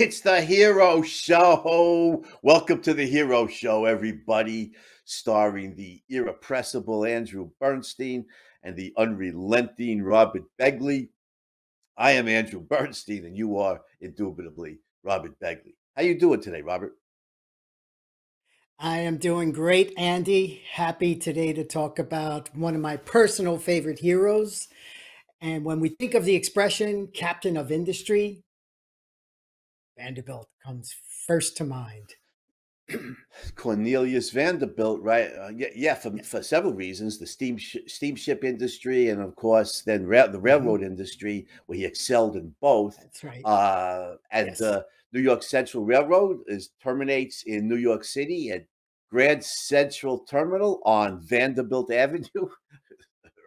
It's the Hero Show. Welcome to the Hero Show, everybody. Starring the irrepressible Andrew Bernstein and the unrelenting Robert Begley. I am Andrew Bernstein, and you are indubitably Robert Begley. How you doing today, Robert? I am doing great, Andy. Happy today to talk about one of my personal favorite heroes. And when we think of the expression captain of industry, Vanderbilt comes first to mind. Cornelius Vanderbilt, right? Uh, yeah, yeah for, yeah. for several reasons: the steam steamship industry, and of course, then ra- the mm-hmm. railroad mm-hmm. industry, where he excelled in both. That's right. Uh, and yes. the New York Central Railroad is terminates in New York City at Grand Central Terminal on Vanderbilt Avenue.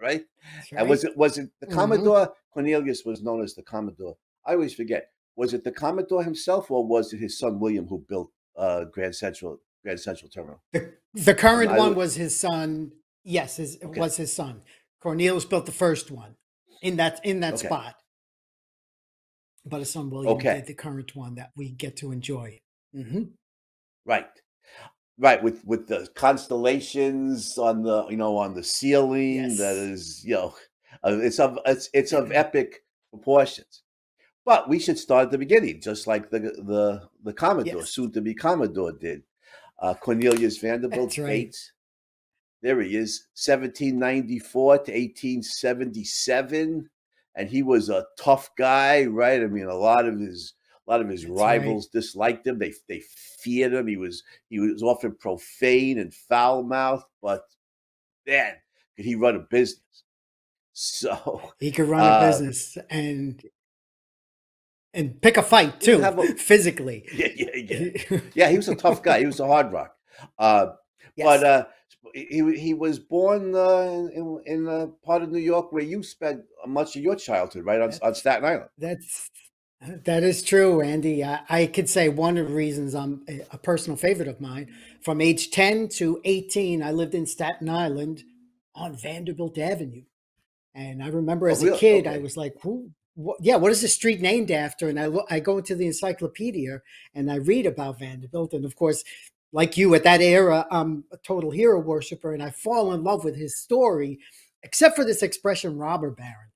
right? right? And was it was it the mm-hmm. Commodore Cornelius was known as the Commodore? I always forget was it the Commodore himself, or was it his son William who built uh, Grand Central Grand Central Terminal? The, the current I, one was his son. Yes, his, okay. was his son. Cornelius built the first one in that in that okay. spot, but his son William okay. did the current one that we get to enjoy. Mm-hmm. Right, right. With with the constellations on the you know on the ceiling yes. that is you know uh, it's of it's it's of epic proportions. But we should start at the beginning, just like the the the Commodore, yes. soon to be Commodore, did. Uh, Cornelius Vanderbilt That's right. There he is, 1794 to 1877, and he was a tough guy, right? I mean, a lot of his a lot of his That's rivals right. disliked him. They they feared him. He was he was often profane and foul mouthed, but man, could he run a business? So he could run uh, a business, and and pick a fight too, a, physically. Yeah, yeah, yeah. yeah, he was a tough guy. He was a hard rock. Uh, yes. But uh, he he was born uh, in, in a part of New York where you spent much of your childhood, right on, on Staten Island. That's that is true, Andy. I, I, could say one of the reasons I'm a, personal favorite of mine. From age 10 to 18, I lived in Staten Island on Vanderbilt Avenue. And I remember oh, as oh, really? a kid, okay. I was like, who yeah, what is the street named after? And I look, I go into the encyclopedia and I read about Vanderbilt, and of course, like you at that era, I'm a total hero worshiper, and I fall in love with his story, except for this expression robber baron.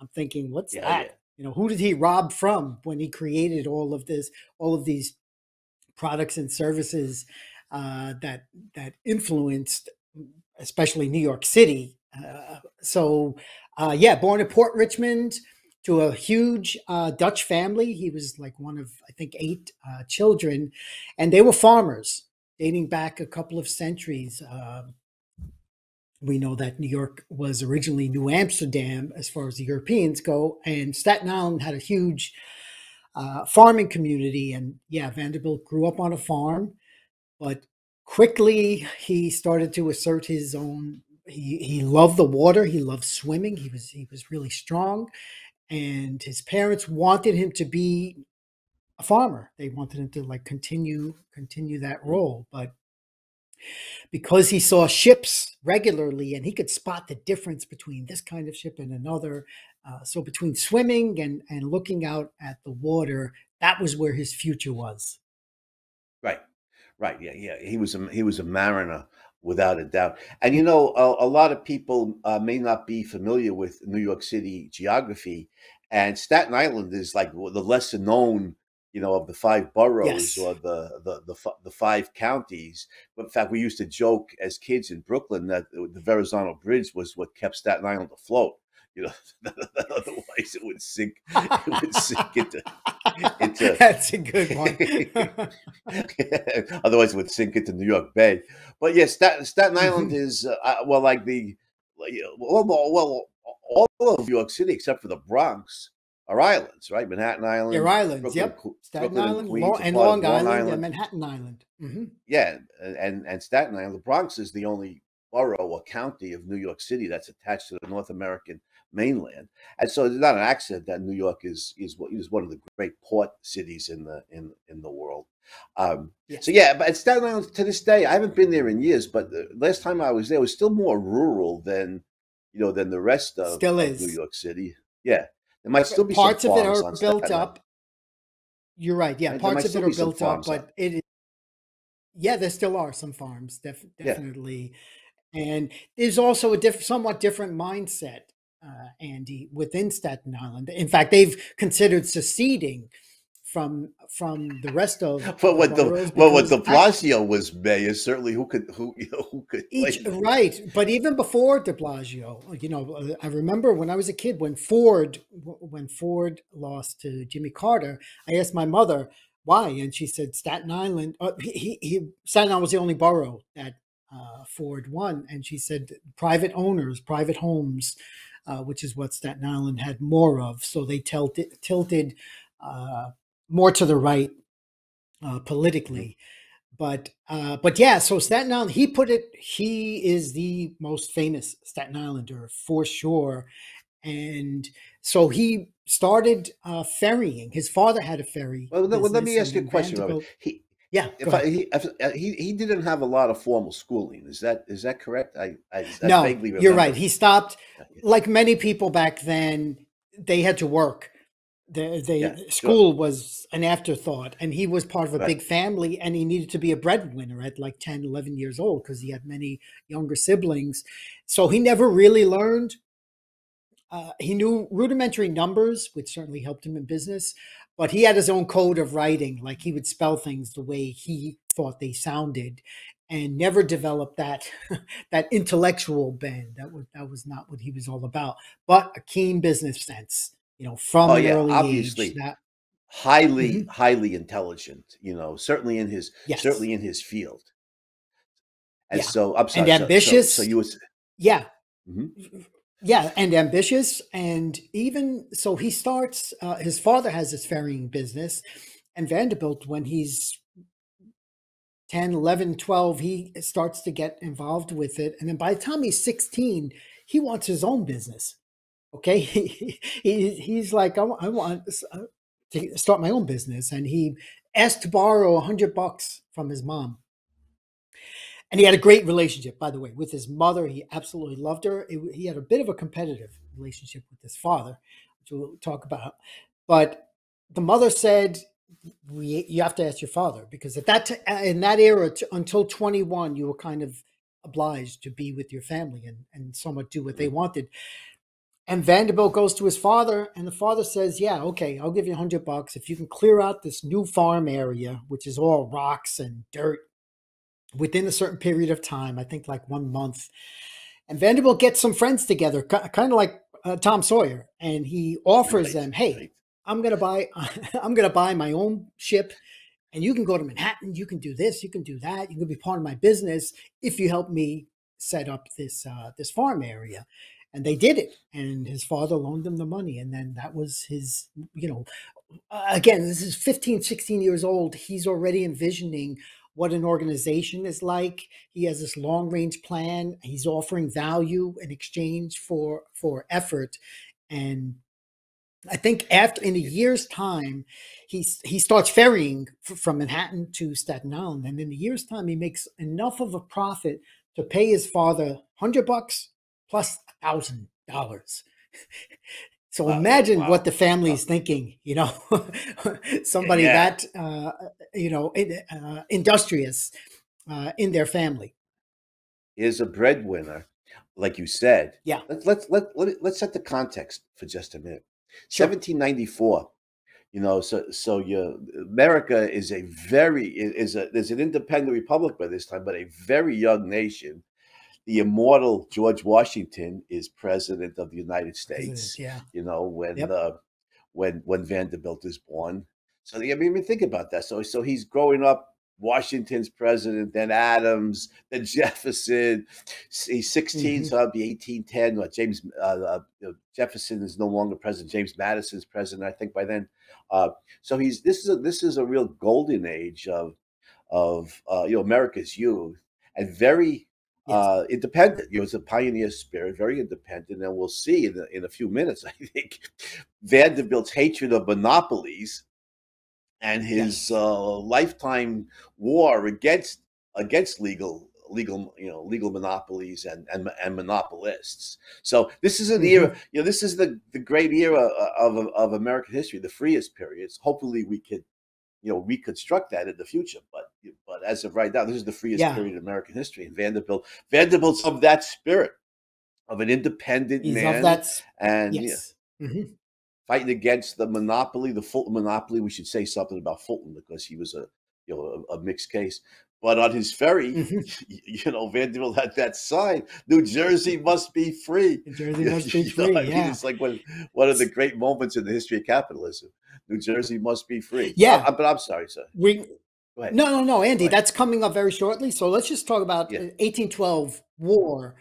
I'm thinking, what's yeah, that? Yeah. You know, who did he rob from when he created all of this, all of these products and services uh, that that influenced, especially New York City? Uh, so, uh, yeah, born in Port Richmond to a huge uh, Dutch family. He was like one of, I think, eight uh, children, and they were farmers dating back a couple of centuries. Uh, we know that New York was originally New Amsterdam as far as the Europeans go, and Staten Island had a huge uh, farming community. And yeah, Vanderbilt grew up on a farm, but quickly he started to assert his own he, he loved the water he loved swimming he was he was really strong and his parents wanted him to be a farmer. They wanted him to like continue continue that role, but because he saw ships regularly and he could spot the difference between this kind of ship and another. Uh, so between swimming and and looking out at the water, that was where his future was. Right, right, yeah, yeah. He was a he was a mariner without a doubt. And you know, a, a lot of people uh, may not be familiar with New York City geography, and Staten Island is like the lesser known, you know, of the five boroughs yes. or the, the the the five counties. But in fact, we used to joke as kids in Brooklyn that the Verrazano Bridge was what kept Staten Island afloat. You know, otherwise it would sink. It would sink into. That's a good one. otherwise, it would sink into New York Bay. But yes, yeah, Staten, Staten Island mm-hmm. is uh, well, like the well, well, all of New York City except for the Bronx are islands, right? Manhattan Island. They're islands. Brooklyn, yep. Staten Brooklyn Island, and, Queens, and Long, Island, Island, and Manhattan Island. Mm-hmm. Yeah, and and Staten Island. The Bronx is the only borough or county of New York City that's attached to the North American mainland, and so it's not an accident that New York is is is one of the great port cities in the in in the world. Um, yes. So yeah, but Staten Island to this day, I haven't been there in years, but the last time I was there, it was still more rural than you know than the rest of, still of. New York City. Yeah, there might still be parts of it are built up. you're right. Yeah, And parts of it are built up, but it is, yeah, there still are some farms, def, Yeah. definitely. And there's also a diff, somewhat different mindset, uh, Andy, within Staten Island. In fact, they've considered seceding from from the rest of But what the well, what De Blasio was mayor, certainly who could who you know who could Each like right, but even before De Blasio, you know, I remember when I was a kid when Ford when Ford lost to Jimmy Carter, I asked my mother why, and she said Staten Island. Uh, he, he, he- Staten Island was the only borough that uh, Ford won, and she said private owners, private homes, uh, which is what Staten Island had more of, so they tilted tilted uh, more to the right uh, politically. But uh but yeah so staten island he put it he is the most famous staten islander for sure. And so he started uh ferrying. His father had a ferry well, let, well, let me ask you a question, Robert. He yeah if I, he, if, uh, he he didn't have a lot of formal schooling. Is that is that correct? I I, I no you're right he stopped like many people back then they had to work the, the yeah, sure. school was an afterthought and he was part of a Right. big family and he needed to be a breadwinner at like 10 11 years old because he had many younger siblings so he never really learned uh, he knew rudimentary numbers which certainly helped him in business but he had his own code of writing like he would spell things the way he thought they sounded and never developed that that intellectual bend that was that was not what he was all about but a keen business sense you know from Oh an yeah, early age obviously that highly Mhm. highly intelligent. You know, certainly in his yes certainly in his field. And yeah so I'm and sorry. So so so you was yeah mhm. Yeah and ambitious and even so he starts uh, his father has this ferrying business and vanderbilt when he's 10 11 12 he starts to get involved with it and then by the time he's 16 he wants his own business okay? He, he, he's like i, I want uh, to start my own business and he asked to borrow a hundred bucks from his mom and he had a great relationship by the way with his mother. He absolutely loved her. It he had a bit of a competitive relationship with his father which we'll talk about. But the mother said we, you have to ask your father because at that t- in that era until 21 you were kind of obliged to be with your family and, and somewhat do what they Mhm. wanted. And vanderbilt goes to his father and the father says yeah okay i'll give you a hundred bucks. If you can clear out this new farm area which is all rocks and dirt within a certain period of time i think like one month and vanderbilt gets some friends together kind of like uh, tom sawyer and he offers right, them hey right. I'm gonna buy I'm gonna buy my own ship and you can go to Manhattan, you can do this, you can do that, you can be part of my business if you help me set up this uh, this farm area. And they did it, and his father loaned them the money, and then that was his, you know, uh, again, this is 15, 16 years old. He's already envisioning what an organization is like. He has this long range plan. He's offering value in exchange for for effort, and I think after in a year's time, he's he starts ferrying from Manhattan to Staten Island, and in a year's time, he makes enough of a profit to pay his father hundred bucks plus a thousand dollars. So Wow, imagine wow, what the wow. family's thinking. You know, somebody Yeah. that uh, you know uh, industrious uh, in their family. is a breadwinner, like you said. Yeah, Let's let's let, let let's set the context for just a minute. sure. 1794. You know, so so your America is a very is a there's an independent republic by this time, but a very young nation. The immortal George Washington is president of the United States. yeah. You know when Yep. uh, when when Vanderbilt is born. So I mean, even think about that. So so he's growing up. Washington's president, then Adams, then Jefferson. He's 16, hmm so that'll be 1810. What James uh, uh, Jefferson is no longer president. James Madison's president, I think, by then. Uh, so he's this is a, this is a real golden age of of uh, you know America's youth and very Yes. uh, independent. You know, it's a pioneer spirit, very independent, and we'll see in, a- in a few minutes. I think Vanderbilt's hatred of monopolies and his Yes. uh, lifetime war against against legal legal you know legal monopolies and and, and monopolists. So this is an hmm era. You know, this is the the great era uh, of of American history, the freest periods. Hopefully, we could you know reconstruct that in the future. But but as of right now, this is the freest Yeah. period in American history. And Vanderbilt, Vanderbilt's of that spirit of an independent He's man, of that. s- and yeah, Yes. Mhm. fighting against the monopoly, the Fulton monopoly. We should say something about Fulton because he was a you know a, a mixed case. But on his ferry, Mhm. you know, Vanderbilt had that sign: "New Jersey must be free." New Jersey must be free. I mean, Yeah. it's like one one of the great moments in the history of capitalism. New Jersey must be free. Yeah. Uh, but I'm sorry, sir. We no no no Andy. That's coming up very shortly. So let's just talk about Yeah. uh, 1812 war.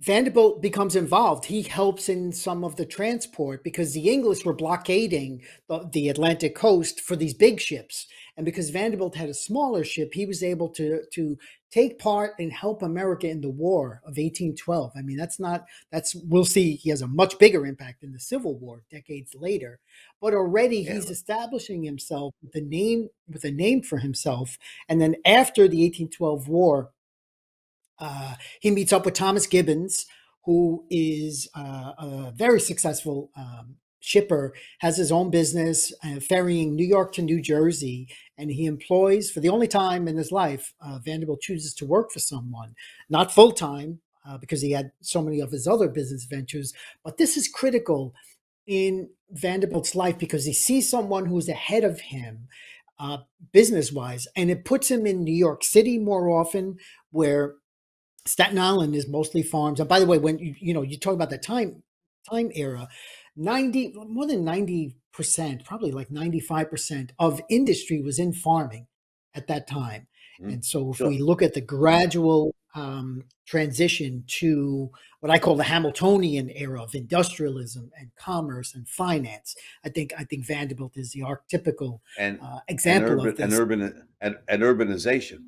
Vanderbilt becomes involved. He helps in some of the transport because the English were blockading the, the Atlantic coast for these big ships. And because Vanderbilt had a smaller ship, he was able to, to take part and help America in the War of 1812. I mean, that's not, that's, we'll see, he has a much bigger impact in the Civil War decades later. But already Yeah. he's establishing himself with a name, with a name for himself. And then after the 1812 War, uh, he meets up with Thomas Gibbons, who is uh, a very successful um, shipper, has his own business uh, ferrying New York to New Jersey, and he employs, for the only time in his life, uh, Vanderbilt chooses to work for someone, not full time, uh, because he had so many of his other business ventures. But this is critical in Vanderbilt's life because he sees someone who's ahead of him. Uh, business wise, and it puts him in New York City more often, where Staten Island is mostly farms. And by the way, when you you know you talk about the time time era, ninety more than ninety percent, probably like ninety five percent of industry was in farming at that time. Mhm. And so if Sure. we look at the gradual um, transition to what I call the Hamiltonian era of industrialism and commerce and finance, I think I think Vanderbilt is the archetypical And uh, and example urban of this. and urban and, and urbanization.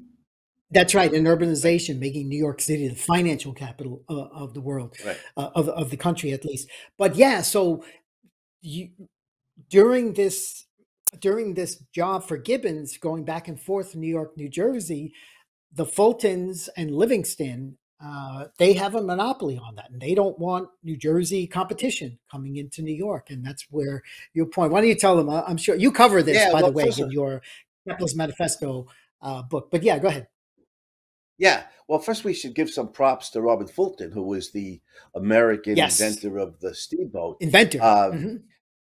That's right, and urbanization, making New York City the financial capital uh, of the world, Right. uh, of of the country at least. But yeah, so you, during this during this job for Gibbons, going back and forth New York, New Jersey, the Fultons and Livingston, uh, they have a monopoly on that, and they don't want New Jersey competition coming into New York, and that's where your point. Why don't you tell them? I'm sure you cover this, Yeah, by well, the way, in your Capitalist Manifesto uh, book. But yeah, go ahead. Yeah. Well, first we should give some props to Robert Fulton, who was the American Yes. inventor of the steamboat. Inventor. Um, Mhm.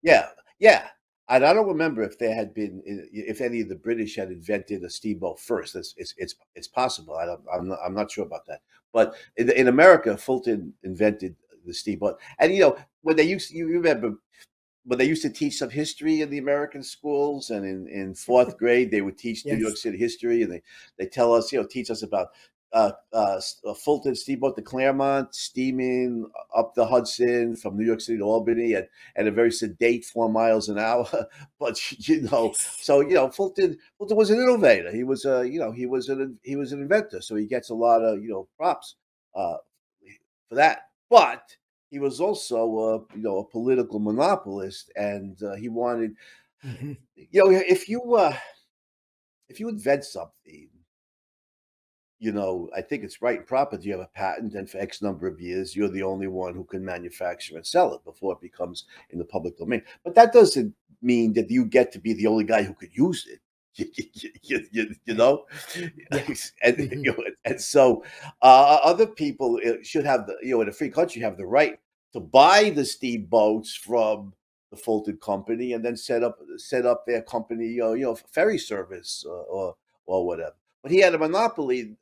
Yeah, yeah. And I don't remember if there had been, if any of the British had invented a steamboat first. It's it's it's, it's possible. I don't, I'm not, I'm not sure about that. But in, in America, Fulton invented the steamboat. And you know when they used, you remember when they used to teach some history in the American schools, and in, in fourth grade they would teach New York City history, and they they tell us, you know, teach us about uh, uh, a Fulton steamboat, the Clermont, steaming up the Hudson from New York City to Albany, and at a very sedate four miles an hour. but you know, so you know, Fulton Fulton was an innovator. He was a you know he was an he was an inventor, so he gets a lot of you know props uh, for that. But he was also a you know a political monopolist, and uh, he wanted Mhm. you know if you uh, if you invent something. You know, I think it's right and proper. that You have a patent, and for X number of years, you're the only one who can manufacture and sell it before it becomes in the public domain. But that doesn't mean that you get to be the only guy who could use it. You, you, you, you know, and you know, and so uh, other people uh, should have the you know in a free country have the right to buy the steamboats from the Fulton Company and then set up set up their company uh, you know ferry service uh, or or whatever. But he had a monopoly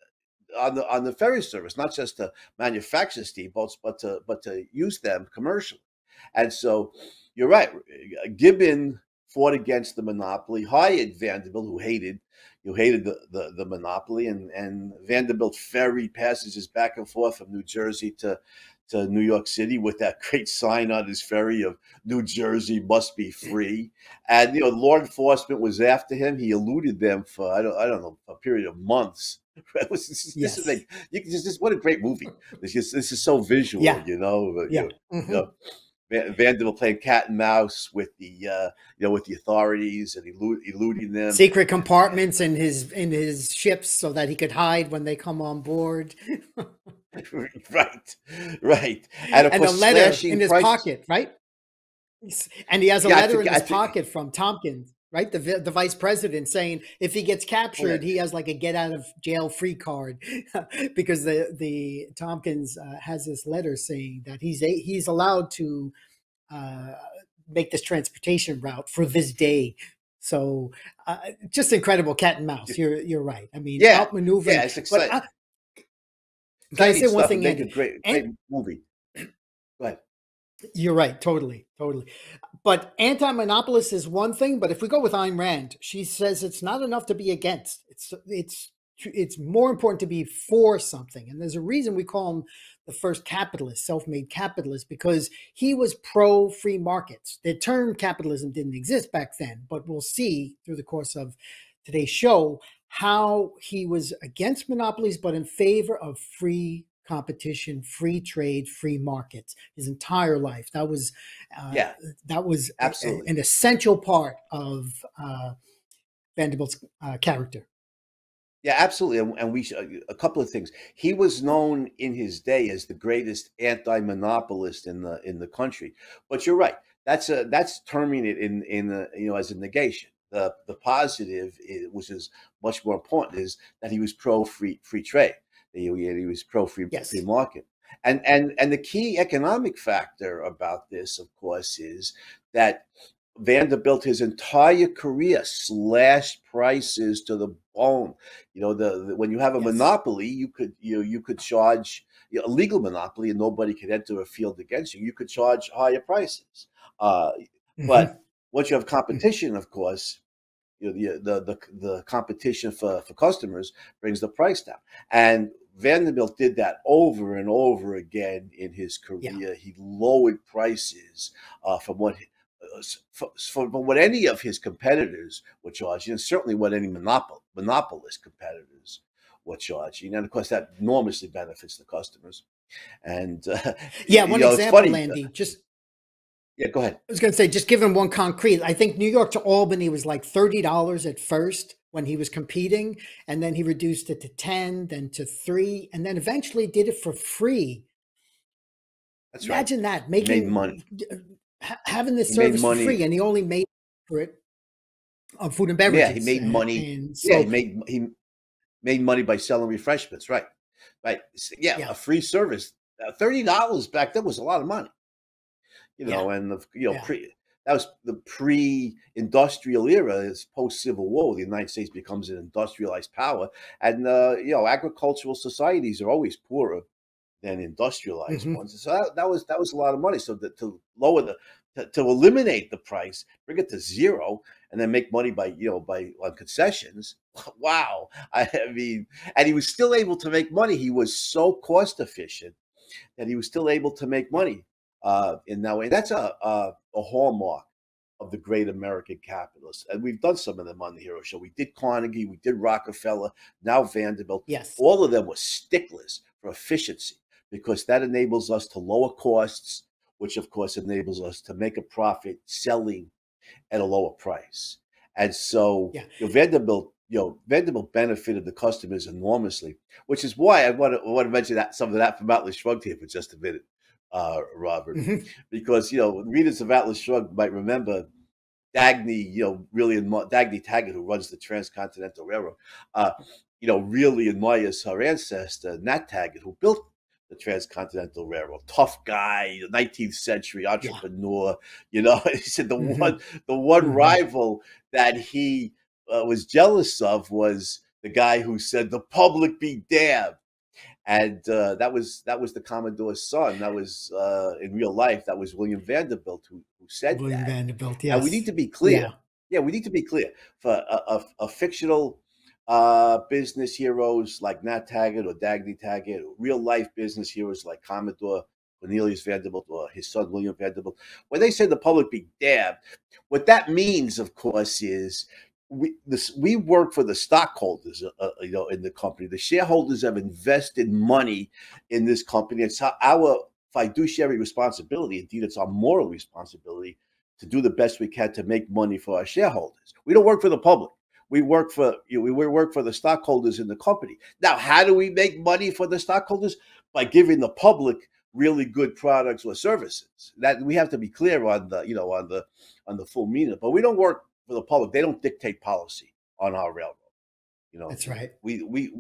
on the on the ferry service, not just to manufacture steamboats, but to but to use them commercially. And so you're right. Gibbon fought against the monopoly, hired Vanderbilt, who hated who hated the, the, the monopoly, and, and Vanderbilt ferried passages back and forth from New Jersey to to New York City with that great sign on his ferry of New Jersey must be free. And you know, law enforcement was after him. He eluded them for I don't I don't know a period of months. This, is- this is like you can just this, what a great movie. This is this is so visual, Yeah. you know. uh, you Yeah. know, Mhm. you know, Van- Vanderbilt playing cat and mouse with the uh, you know with the authorities and elu- eluding them. Secret compartments in his in his ships so that he could hide when they come on board. right, right, and and a letter in his prices. pocket, right? And he has a yeah, letter think, in his pocket from Tompkins, right? The the vice president saying if he gets captured, he has like a get out of jail free card because the the Tompkins uh, has this letter saying that he's a, he's allowed to uh, make this transportation route for this day. So uh, just incredible cat and mouse. You're you're right. I mean, yeah, outmaneuvering. Yeah, it's exciting. But, can I say one thing? Make a great, great and, movie. Go ahead. You're right, totally, totally. But anti-monopolist is one thing, but if we go with Ayn Rand, she says it's not enough to be against. It's it's it's more important to be for something. And there's a reason we call him the first capitalist, self-made capitalist, because he was pro free markets. The term capitalism didn't exist back then, but we'll see through the course of today's show how he was against monopolies, but in favor of free competition, free trade, free markets his entire life. That was, uh, yeah, that was absolutely a, an essential part of uh, Vanderbilt's uh, character. Yeah, absolutely. And, and we uh, a couple of things. He was known in his day as the greatest anti-monopolist in the in the country. But you're right. That's a that's terming it in in the, you know as a negation. The the positive, which is much more important, is that he was pro free free trade he, was pro free yes. free market. And and and the key economic factor about this, of course, is that Vanderbilt his entire career slashed prices to the bone. You know, the, the when you have a yes. monopoly, you could you you could charge you know, a legal monopoly, and nobody could enter a field against you. You could charge higher prices. Uh, mm-hmm. But once you have competition, of course, you know, the, the the the competition for for customers brings the price down. And Vanderbilt did that over and over again in his career. Yeah. He lowered prices uh, from what uh, from what any of his competitors were charging, and certainly what any monopol- monopolist competitors were charging. And of course, that enormously benefits the customers. And uh, yeah, one know, example, Landy, just yeah, go ahead. I was going to say, just give him one concrete. I think New York to Albany was like thirty dollars at first when he was competing, and then he reduced it to ten, then to three, and then eventually did it for free. That's Imagine right. that making money, having this service for free, and he only made for it on food and beverages. Yeah, he made money. And so, yeah, he made he made money by selling refreshments. Right, right. Yeah, yeah. a free service. Uh, Thirty dollars back then was a lot of money you know, yeah. and the you know yeah. pre that was the pre-industrial era. Is post-Civil War, the United States becomes an industrialized power, and uh, you know, agricultural societies are always poorer than industrialized mm-hmm. ones. So that, that, was that was a lot of money. So that to lower the to, to, eliminate the price, bring it to zero, and then make money by you know by on concessions. Wow, I, I mean, and he was still able to make money. He was so cost efficient that he was still able to make money uh, in that way. That's a, a, a hallmark of the great American capitalists. And we've done some of them on the Hero Show. We did Carnegie, we did Rockefeller, now Vanderbilt. Yes. All of them were sticklers for efficiency because that enables us to lower costs, which of course enables us to make a profit selling at a lower price. And so yeah. you know, Vanderbilt, you know, Vanderbilt benefited the customers enormously, which is why I want to, I want to mention that some of that from Atlas Shrugged here for just a minute uh, Robert, mm-hmm. because you know readers of Atlas Shrugged might remember Dagny, you know, really in Dagny Taggart, who runs the Transcontinental Railroad, uh, you know, really admires her ancestor Nat Taggart, who built the Transcontinental Railroad. Tough guy, 19th century entrepreneur. Yeah. You know, he said the mm-hmm. one the one mm-hmm. rival that he uh, was jealous of was the guy who said the public be damned and uh, that was that was the Commodore's son. That was uh, in real life. That was William Vanderbilt who, who said William that. Vanderbilt. Yes. And we need to be clear. Yeah, yeah we need to be clear for a, a, a fictional uh, business heroes like Nat Taggart or Dagny Taggart, real life business heroes like Commodore Cornelius Vanderbilt or his son William Vanderbilt. When they say the public be damned, what that means, of course, is we this we work for the stockholders, uh, uh, you know, in the company. The shareholders have invested money in this company. It's our fiduciary responsibility. Indeed, it's our moral responsibility to do the best we can to make money for our shareholders. We don't work for the public. We work for you know, we work for the stockholders in the company. Now, how do we make money for the stockholders? By giving the public really good products or services. That we have to be clear on the you know on the on the full meaning. But we don't work for the public. They don't dictate policy on our railroad. You know, that's right. We we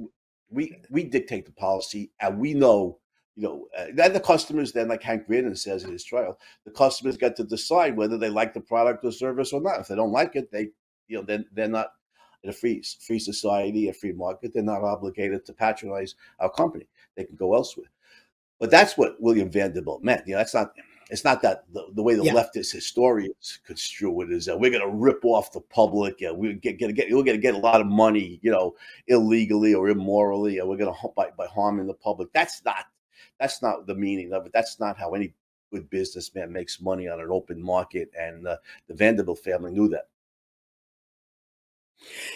we we dictate the policy, and we know. You know, uh, then the customers, then like Hank Rearden says in his trial, the customers get to decide whether they like the product or service or not. If they don't like it, they, you know, then they're not in a free free society, a free market. They're not obligated to patronize our company. They can go elsewhere. But that's what William Vanderbilt meant. You know, that's not it's not that the, the way the yeah. leftist historians construe it is that we're going to rip off the public. Yeah, we're get, get, get, we're going to get a lot of money, you know, illegally or immorally, and we're going to by, by harming the public. That's not that's not the meaning of it. That's not how any good businessman makes money on an open market. And uh, the Vanderbilt family knew that.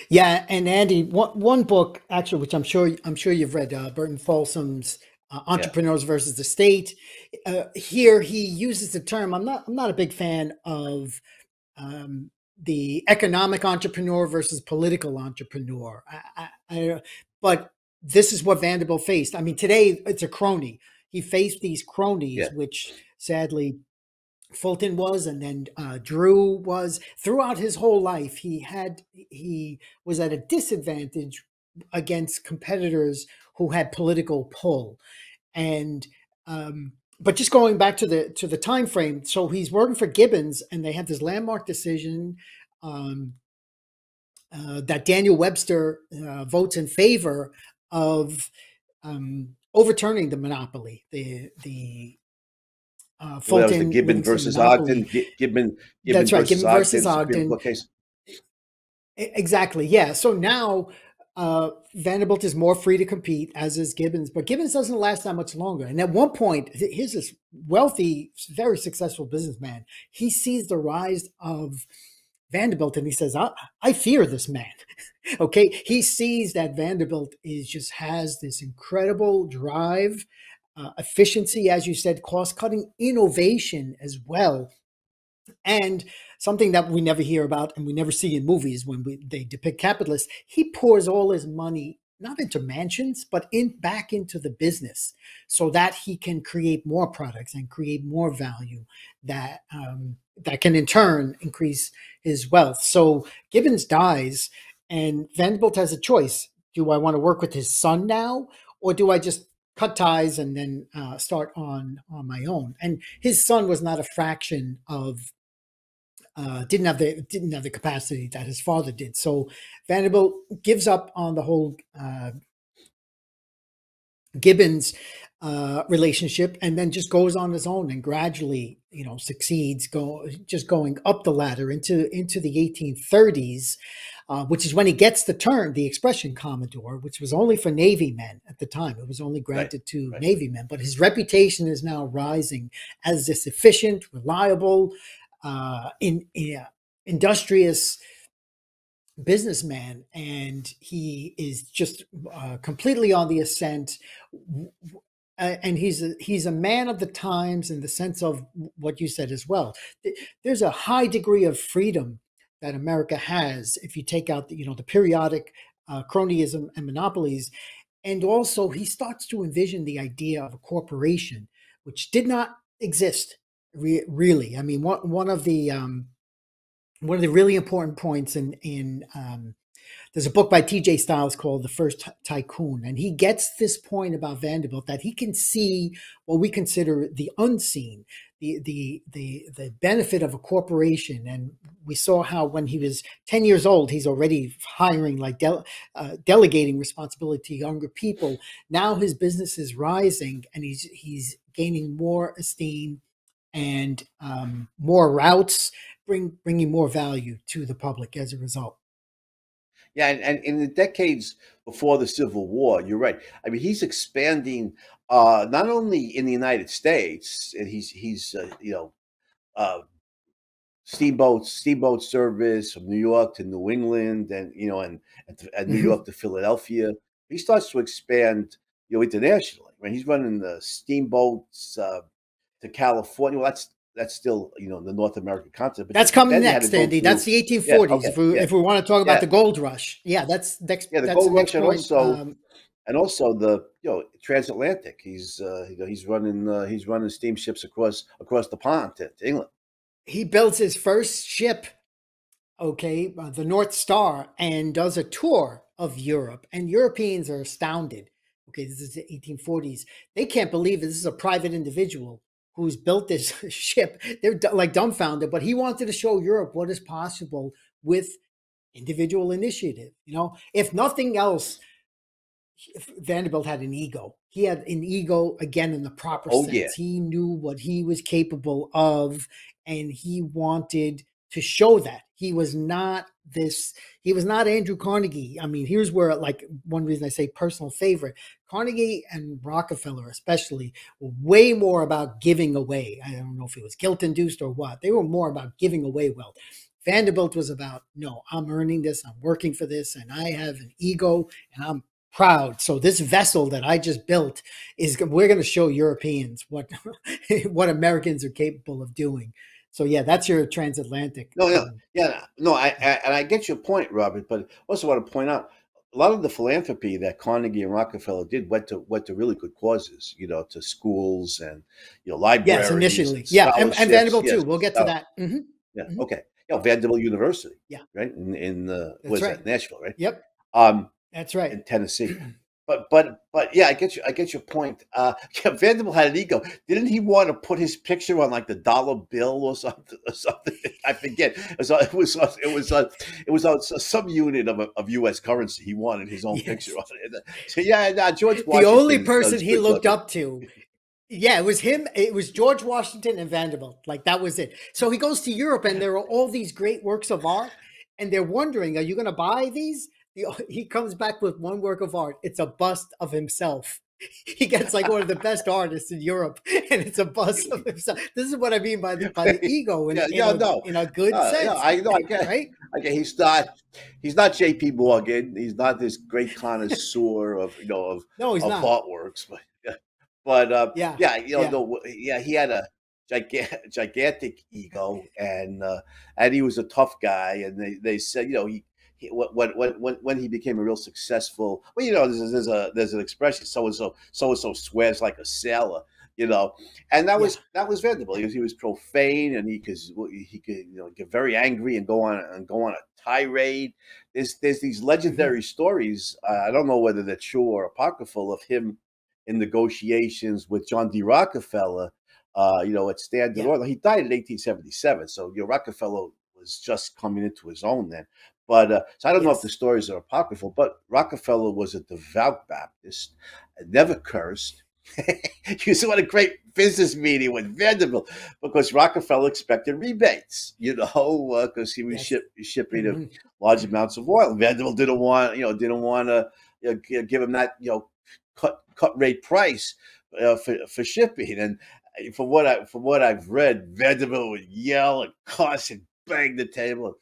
Yeah, and Andy, one one book actually, which I'm sure I'm sure you've read, uh, Burton Folsom's uh, entrepreneurs yeah. versus the state. Uh, here he uses the term. I'm not. I'm not a big fan of um, the economic entrepreneur versus political entrepreneur. I, I, I, but this is what Vanderbilt faced. I mean, today it's a crony. He faced these cronies, yeah. which sadly Fulton was, and then uh, Drew was. Throughout his whole life, he had he was at a disadvantage against competitors who had political pull and um, but just going back to the to the time frame so he's working for gibbons and they have this landmark decision um, uh, that daniel webster uh, votes in favor of um, overturning the monopoly the the uh, Fulton well, the Gibbon versus Ogden. Gibbon, Gibbon That's right. Gibbon versus Ogden. Ogden. Exactly. Yeah. So now uh, Vanderbilt is more free to compete, as is Gibbons, but Gibbons doesn't last that much longer. And at one point, he's this wealthy, very successful businessman. He sees the rise of Vanderbilt and he says, I, I fear this man. okay. He sees that Vanderbilt is just has this incredible drive, uh, efficiency, as you said, cost cutting, innovation as well. And something that we never hear about and we never see in movies when we, they depict capitalists, he pours all his money not into mansions, but in back into the business so that he can create more products and create more value that um, that can in turn increase his wealth. So Gibbons dies, and Vanderbilt has a choice: Do I want to work with his son now, or do I just cut ties and then uh, start on on my own? And his son was not a fraction of uh, didn't have the didn't have the capacity that his father did. So Vanderbilt gives up on the whole uh, Gibbons uh, relationship and then just goes on his own and gradually, you know, succeeds, go just going up the ladder into into the 1830s, uh, which is when he gets the term, the expression Commodore, which was only for Navy men at the time. It was only granted right, to right. Navy men, but his reputation is now rising as this efficient, reliable, uh, in, in uh, industrious businessman, and he is just uh, completely on the ascent. And he's a, he's a man of the times in the sense of what you said as well. There's a high degree of freedom that America has if you take out the you know the periodic uh, cronyism and monopolies, and also he starts to envision the idea of a corporation, which did not exist Re- really, I mean, one one of the um, one of the really important points in in um, there's a book by T.J. Stiles called The First Tycoon, and he gets this point about Vanderbilt that he can see what we consider the unseen, the the the the benefit of a corporation. And we saw how when he was 10 years old, he's already hiring like de- uh, delegating responsibility to younger people. Now his business is rising, and he's he's gaining more esteem and um, more routes, bring bringing more value to the public as a result. Yeah, and, and in the decades before the Civil War, you're right. I mean, he's expanding uh, not only in the United States, and he's he's uh, you know uh, steamboats steamboat service from New York to New England, and you know, and, and, to, and New mm-hmm. York to Philadelphia. He starts to expand, you know, internationally. When he's running the steamboats, uh, to California. Well, that's that's still you know the North American continent. But that's coming next, Andy. That's the 1840s. Yeah, okay, if we yeah. if we want to talk about yeah. the gold rush, yeah, that's next. Yeah, the gold rush, and also um, and also the you know transatlantic. He's uh, you know, he's running uh, he's running steamships across across the pond to, to England. He builds his first ship, okay, uh, the North Star, and does a tour of Europe. And Europeans are astounded. Okay, this is the 1840s. They can't believe this is a private individual who's built this ship. They're like dumbfounded, but he wanted to show Europe what is possible with individual initiative. You know, if nothing else, Vanderbilt had an ego. He had an ego again in the proper Oh sense. yeah, He knew what he was capable of, and he wanted to show that he was not this. He was not Andrew Carnegie. I mean, here's where, like, one reason I say personal favorite: Carnegie and Rockefeller, especially, were way more about giving away. I don't know if it was guilt induced or what. They were more about giving away wealth. Vanderbilt was about, no, I'm earning this, I'm working for this, and I have an ego and I'm proud. So this vessel that I just built is we're going to show Europeans what what Americans are capable of doing. So yeah, that's your transatlantic. no, yeah, um, yeah, no, I, I and I get your point, Robert, but also want to point out a lot of the philanthropy that Carnegie and Rockefeller did went to went to really good causes, you know, to schools and you know libraries, yes, initially, and yeah, and, and. Vanderbilt Yes, too. We'll get to that. hmm yeah, Mhm. okay, you know, Vanderbilt University, Yeah. right in in uh, is right. that Nashville, right? Yep, Um, that's right. in Tennessee. But but but yeah, I get you. I get your point. Uh, yeah, Vanderbilt had an ego. Didn't he want to put his picture on like the dollar bill or something? Or something? I forget. It was it was it was it was some unit of of U.S. currency. He wanted his own Yes. picture on it. So yeah, nah, George. the only person he looked up to yeah it was him it was george washington and vanderbilt like that was it so he goes to europe and there are all these great works of art and they're wondering are you going to buy these The- he comes back with one work of art it's a bust of himself he gets like one of the best artists in Europe, and it's a bust of himself. This is what I mean by the by the ego in, Yeah, in, yeah, a, no. in a good Uh, sense. yeah, I know. I get. right? Okay, he's not. He's not J.P. Morgan. He's not this great connoisseur of you know of No, he's of not. artworks, but but uh, Yeah, yeah, you know, yeah. no, yeah, he had a gigantic, gigantic ego, and uh, and he was a tough guy. And they, they said, you know, he, he when when when when he became a real successful, well, you know, there's, there's a there's an expression, so and so so and so swears like a sailor, you know, and that was that was Vanderbilt. He was he was profane, and he could he could you know get very angry and go on and go on a tirade. There's there's these legendary stories. Uh, I don't know whether they're true or apocryphal of him in negotiations with John D. Rockefeller. Uh, you know, at Standard Yeah. Oil. He died in 1877, so you know Rockefeller was just coming into his own then. But uh, so I don't know if the stories are apocryphal. But Rockefeller was a devout Baptist, never cursed. you see what a great business meeting with Vanderbilt because Rockefeller expected rebates, you know, because he was Yes. ship, shipping a Mhm. large amounts of oil. Vanderbilt didn't want, you know, didn't want to you know, give him that, you know, cut cut rate price uh, for for shipping. And uh, from what I from what I've read, Vanderbilt would yell and cuss and bang the table.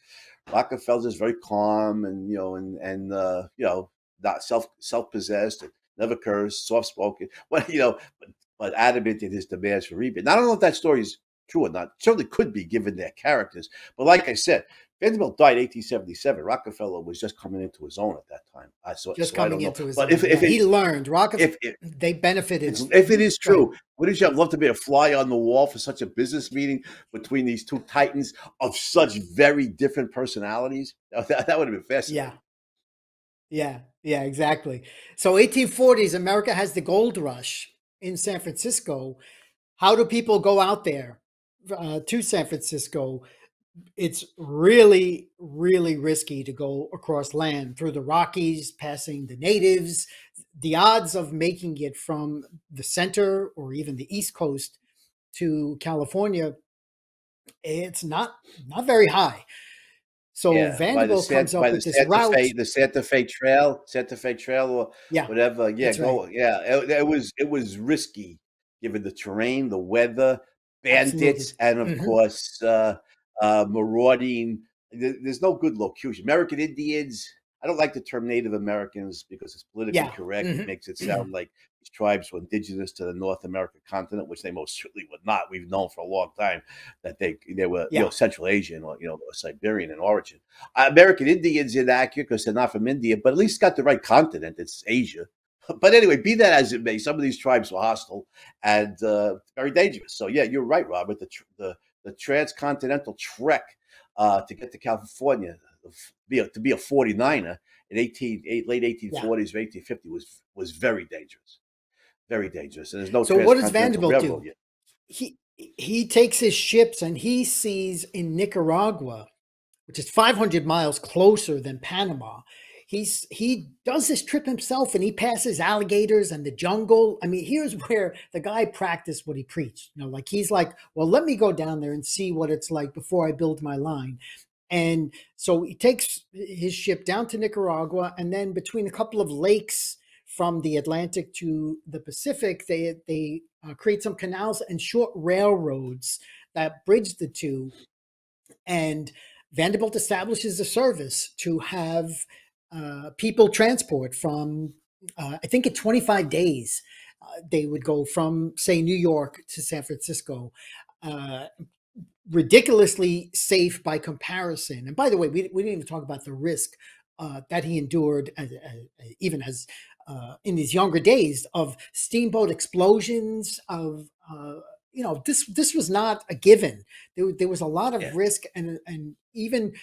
Rockefeller's just very calm and you know and and uh, you know not self self possessed, never cursed, soft spoken. Well, you know, but, but adamant in his demands for rebate. I don't know if that story is true or not. Certainly could be given their characters. But like I said, Vanderbilt died 1877. Rockefeller was just coming into his own at that time. I so, Just so coming into his But own. if if Yeah, it, he learned Rockefeller, if, if they benefited. if it is true, wouldn't you have loved to be a fly on the wall for such a business meeting between these two titans of such very different personalities? That, that would have been fascinating. Yeah. Yeah, yeah, exactly. So 1840s, America has the gold rush in San Francisco. How do people go out there uh, to San Francisco? It's really, really risky to go across land through the Rockies, passing the natives. The odds of making it from the center or even the East Coast to California, it's not not very high. So Yeah, Vanderbilt comes up the with this Santa route. Fe, the Santa Fe Trail, Santa Fe Trail, or Yeah, whatever. Yeah, that's right. Yeah, it, it was it was risky given the terrain, the weather, Absolutely. bandits, and of Mhm. course uh, uh, marauding. There's no good locution. American Indians. I don't like the term Native Americans because it's politically Yeah. correct. Mhm. It makes it sound like these tribes were indigenous to the North American continent, which they most certainly were not. We've known for a long time that they they were you know Central Asian or you know Siberian in origin. American Indians inaccurate because they're not from India, but at least got the right continent. It's Asia. but anyway, be that as it may, some of these tribes were hostile and uh, very dangerous. So yeah, you're right, Robert. The the, the transcontinental trek uh, to get to California, be a, to be a 49er in 18 eight, late 1840s yeah. or 1850 was was very dangerous, very dangerous. And there's no. So what does Vanderbilt do? Yet. He he takes his ships and he sees in Nicaragua, which is 500 miles closer than Panama he's he does this trip himself and he passes alligators and the jungle. I mean here's where the guy practiced what he preached you know like he's like well let me go down there and see what it's like before i build my line. And so he takes his ship down to nicaragua and then between a couple of lakes from the atlantic to the pacific they they uh, create some canals and short railroads that bridge the two. And vanderbilt establishes a service to have uh, people transport from, uh, I think, in 25 days, uh, they would go from, say, New York to San Francisco. Uh, ridiculously safe by comparison. And by the way, we, we didn't even talk about the risk uh, that he endured, as, as, even as in his younger days, of steamboat explosions, of you know this this was not a given there, there was a lot of yeah. risk and and even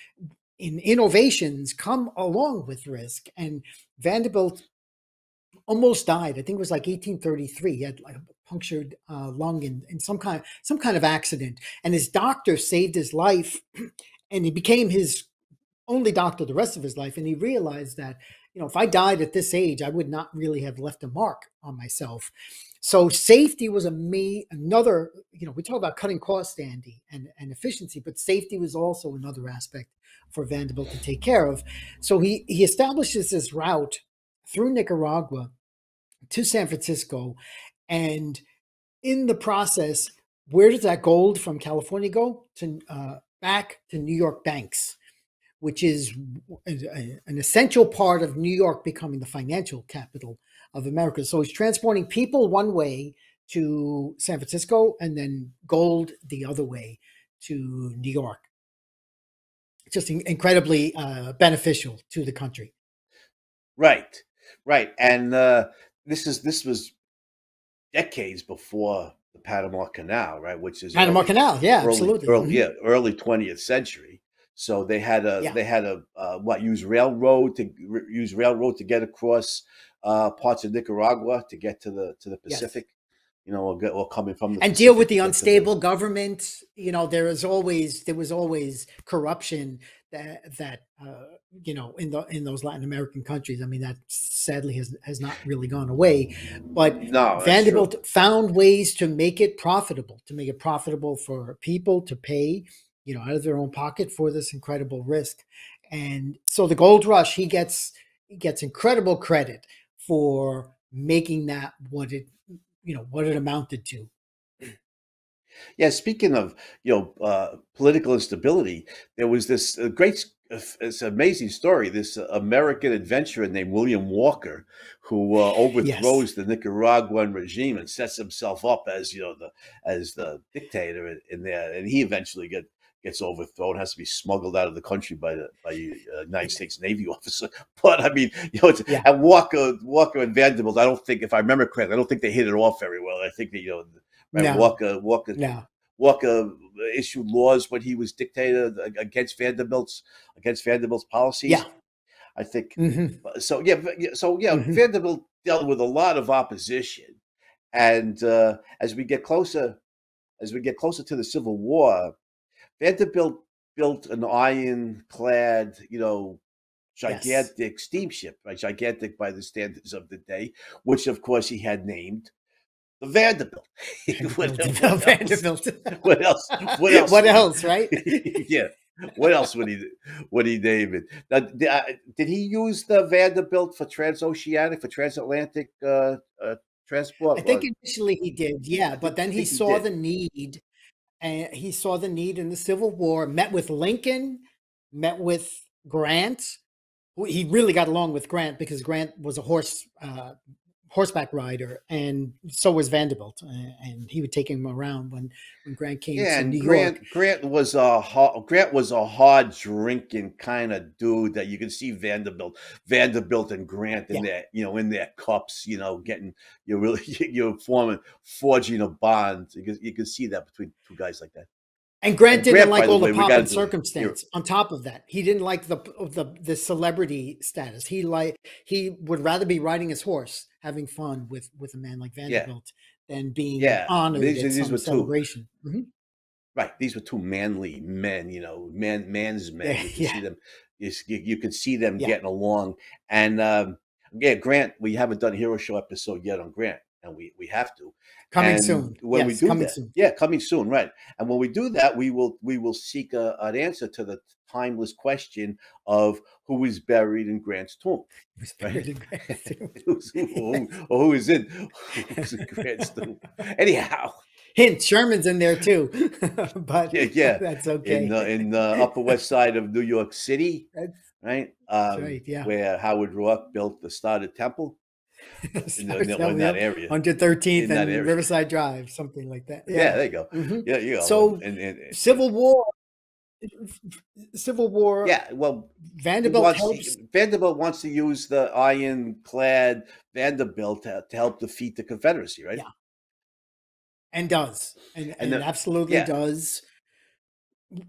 in innovations come along with risk. And Vanderbilt almost died. I think it was like 1833. He had like a punctured uh, lung in, in some kind some kind of accident, and his doctor saved his life, and he became his only doctor the rest of his life. And he realized that you know if I died at this age, I would not really have left a mark on myself. So safety was a me another. You know, we talk about cutting costs, Andy, and and efficiency, but safety was also another aspect for Vanderbilt to take care of. So he, he establishes this route through Nicaragua to San Francisco. And in the process, where does that gold from California go? To uh, back to New York banks, which is an essential part of New York becoming the financial capital of America. So he's transporting people one way to San Francisco and then gold the other way to New York just incredibly uh, beneficial to the country. Right, right, and uh, this is this was decades before the Panama Canal, right? Which is Panama early, Canal, yeah, early, absolutely, early, mm-hmm. yeah, early twentieth century. So they had a yeah. they had a uh, what use railroad to use railroad to get across uh, parts of Nicaragua to get to the to the Pacific. Yes you know, or, or coming from and deal with the unstable the, government. You know, there is always there was always corruption that that uh, you know in the in those Latin American countries. I mean, that sadly has has not really gone away. But no, Vanderbilt found ways to make it profitable, to make it profitable for people to pay, you know, out of their own pocket for this incredible risk. And so the gold rush, he gets he gets incredible credit for making that what it you know what it amounted to. Yeah, speaking of you know uh, political instability, there was this uh, great, uh, it's an amazing story. This American adventurer named William Walker, who uh, overthrows yes. the Nicaraguan regime and sets himself up as you know the as the dictator in, in there, and he eventually get gets overthrown, has to be smuggled out of the country by the by a uh, United States Navy officer. But I mean, you know, yeah. and Walker, Walker and Vanderbilt, I don't think, if I remember correctly, I don't think they hit it off very well. I think that you know, right, no. Walker, Walker, no. Walker issued laws when he was dictator against Vanderbilt's against Vanderbilt's policies. Yeah, I think mm-hmm. so. Yeah, so yeah, mm-hmm. Vanderbilt dealt with a lot of opposition, and uh, as we get closer, as we get closer to the Civil War Vanderbilt built an ironclad, you know, gigantic yes. steamship, right? Gigantic by the standards of the day, which of course he had named the Vanderbilt. what, what, Vanderbilt. what else? What else? what else? Right? yeah. What else would he would he name it? Now, did, uh, did, he use the Vanderbilt for transoceanic for transatlantic uh, uh, transport? I think initially he did, yeah, but then he saw he the need and he saw the need in the Civil War, met with Lincoln, met with Grant. He really got along with Grant because Grant was a horse uh, horseback rider, and so was Vanderbilt, and he would take him around when when Grant came Yeah, to and New Grant York. Grant was a ha- Grant was a hard drinking kind of dude that you could see Vanderbilt Vanderbilt and Grant in Yeah. their you know in their cups, you know, getting you're really you're forming forging a bond. You could, you could see that between two guys like that. And Grant didn't Grant, like all the way, we pomp and circumstance. On top of that, he didn't like the the the celebrity status. He like he would rather be riding his horse, having fun with with a man like Vanderbilt, than being Yeah, honored these- at these some celebration. Mhm. Right. These were two manly men, you know, man, man's men. Yeah, You could yeah. see them. You, you, could see them Yeah. getting along. And um, yeah, Grant, we haven't done a hero show episode yet on Grant, and we we have to. Coming And soon. When we do coming that, soon. yeah, coming soon, right? And when we do that, we will we will seek a, an answer to the timeless question of who is buried in Grant's tomb, was Right. buried in Grant's tomb. Who's- who, or who is in who's in Grant's tomb. Anyhow, Hint: Sherman's in there too, but Yeah, yeah. that's okay. in the in the Upper West Side of New York City, That's- right? that's Um, right. Yeah. Where Howard Roark built the Stoddard Temple in, the- in in that area. 113th in that and area. Riverside Drive, something like that. Yeah. there you go. Mhm. Yeah, you go. So, and, and, Civil War. Civil War. yeah, well, Vanderbilt wants- helps. Vanderbilt wants to use the ironclad Vanderbilt to, to help defeat the Confederacy, right? Yeah. and does and, and, the- absolutely yeah. does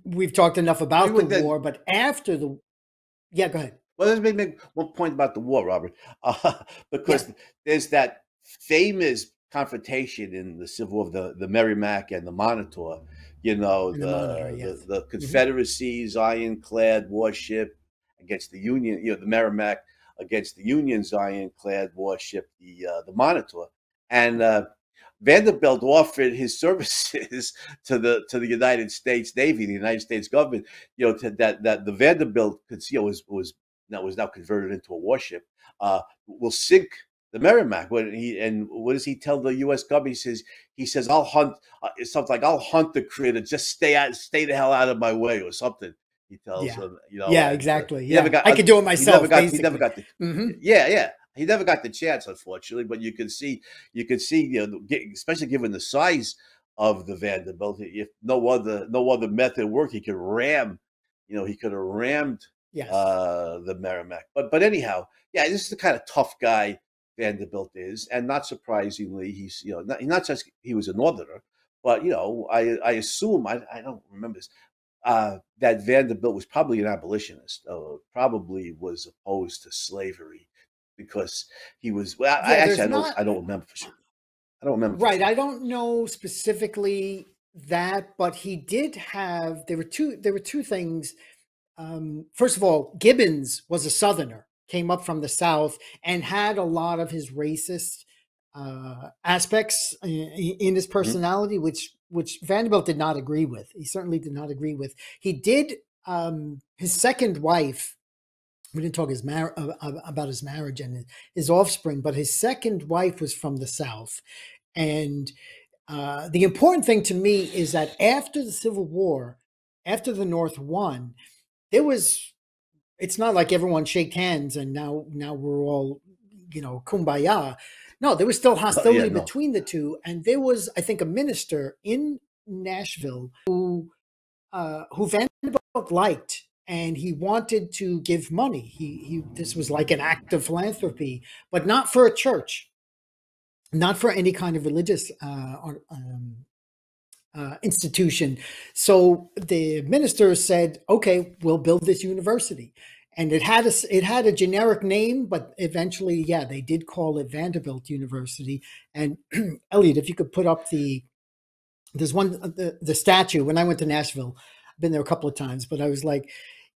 we've talked enough about We the then- war but after the yeah go ahead Well, let me make one point about the war, Robert, uh, because there's that famous confrontation in the Civil War of the, the Merrimack and the Monitor. You know, the the Monitor, the, yes. Mm-hmm. ironclad warship against the Union. You know, the Merrimack against the Union's ironclad warship, the uh, the Monitor, and uh, Vanderbilt offered his services to the to the United States Navy, the United States government. You know, to, that that the Vanderbilt could see was was that was now converted into a warship, uh, will sink the Merrimack. When he and what does he tell the U.S. government? He says he says I'll hunt uh, it's something like I'll hunt the critter, just stay out, stay the hell out of my way, or something. He tells Yeah. them, you know. yeah uh, exactly yeah got- i could do it He myself never got. He never got the. Mhm. Yeah, yeah. He never got the chance, unfortunately. But you can see, you can see, you know, especially given the size of the Vanderbilt, if no other, no other method worked, he could ram. You know, he could have rammed yes uh, the Merrimack. But but anyhow, yeah, this is the kind of tough guy Vanderbilt is, and not surprisingly, he's you know not, not just he was a Northerner, but you know I I assume I I don't remember this. Uh, that Vanderbilt was probably an abolitionist, uh, probably was opposed to slavery because he was. Well, I, actually I don't not- I don't remember for sure. I don't remember. right sure. i don't know specifically that but he did have there were two there were two things um, first of all gibbons was a southerner came up from the south and had a lot of his racist uh, aspects i- i- in his personality which which vanderbilt did not agree with. He certainly did not agree with. He did um, his second wife we didn't talk his mar- uh, uh, about his marriage and his- his offspring but his second wife was from the south. And uh, the important thing to me is that after the Civil War, after the North won, there was. It's not like everyone shaked hands and now now we're all, you know, kumbaya. No, there was still hostility no. between the two, and there was, I think, a minister in Nashville who uh, who Vanderbilt liked, and he wanted to give money. He he. This was like an act of philanthropy, but not for a church not for any kind of religious uh, or, um, uh, institution. So the minister said, "Okay, we'll build this university," and it had a it had a generic name, but eventually, yeah, they did call it Vanderbilt University. And Elliot, if you could put up the there's one uh, the the statue. When I went to Nashville, I've been there a couple of times, but I was like.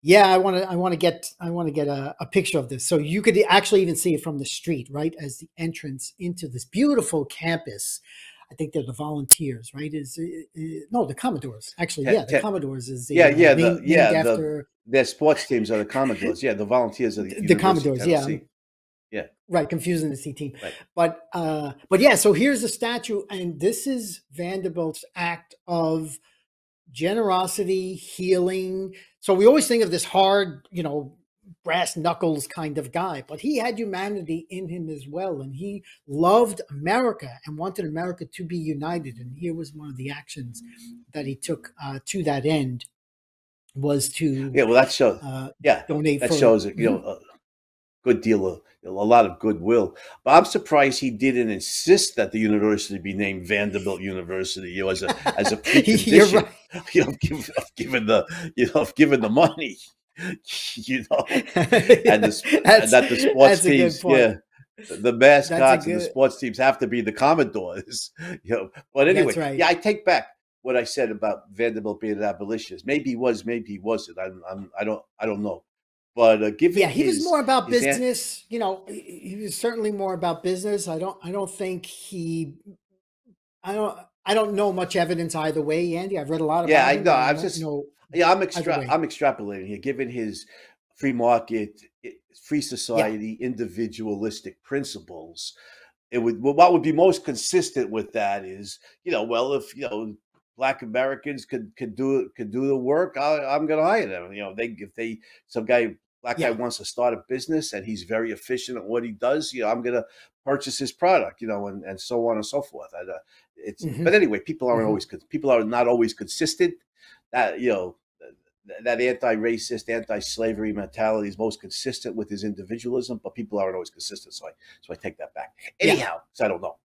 Yeah, I want to. I want to get. I want to get a, a picture of this, so you could actually even see it from the street, right, as the entrance into this beautiful campus. I think they're the volunteers, right? Is uh, uh, no the Commodores? Actually, yeah, the Commodores is the, Yeah, uh, yeah, the- yeah, named the- after Their sports teams are the Commodores. Yeah, the Volunteers are the, the Commodores. Yeah. I'm- right. Confusing the C team, Right. but uh, but yeah. So here's the statue, and this is Vanderbilt's act of generosity, healing. So we always think of this hard, you know, brass knuckles kind of guy, but he had humanity in him as well. And he loved America and wanted America to be united. And here was one of the actions that he took uh, to that end was to yeah well that shows uh, yeah donate that for, shows you know a good deal of a lot of goodwill but i'm surprised he didn't insist that the university be named vanderbilt university you know as a as a precondition right. you know given the you know given the money you know, and, the, and that the sports teams, yeah, the mascots good... and the sports teams have to be the Commodores. You know, but anyway, right. yeah, I take back what I said about Vanderbilt being an abolitionist. Maybe he was, maybe he wasn't. I'm, I'm I don't, I don't know. But uh, given yeah, he his, was more about business. An- you know, he was certainly more about business. I don't, I don't think he, I don't, I don't know much evidence either way, Andy. I've read a lot about. Yeah, I know. I, I just know yeah, I'm extra. I'm extrapolating here, given his free market, free society, yeah. individualistic principles. It would well, what would be most consistent with that is, you know, well, if you know black Americans could could do could do the work, I, am going to hire them. You know, they if they some guy black yeah. guy wants to start a business and he's very efficient at what he does, you know, I'm going to purchase his product, you know, and and so on and so forth. I, uh, it's mm-hmm. but anyway, people aren't mm-hmm. always people are not always consistent. That you know that anti-racist, anti-slavery mentality is most consistent with his individualism, but people aren't always consistent. So I so I take that back. Anyhow, yeah. I don't know.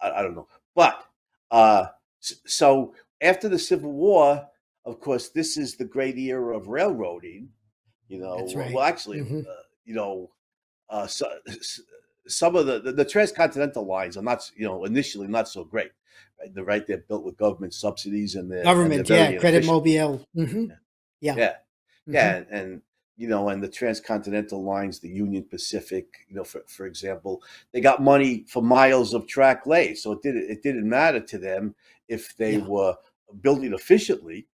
I, I, don't know. But uh, so after the Civil War, of course, this is the great era of railroading. You know, right. well, actually, mm-hmm. uh, you know, uh, so, some of the, the, the transcontinental lines are not, you know, initially not so great. Right? They're right. They're built with government subsidies and the government, yeah, Crédit Mobilier. Mm-hmm. Yeah. Yeah. Yeah. Mm-hmm. Yeah. And, and, you know, and the transcontinental lines, the Union Pacific, you know, for, for example, they got money for miles of track laid. So it didn't it didn't matter to them if they yeah. were building efficiently,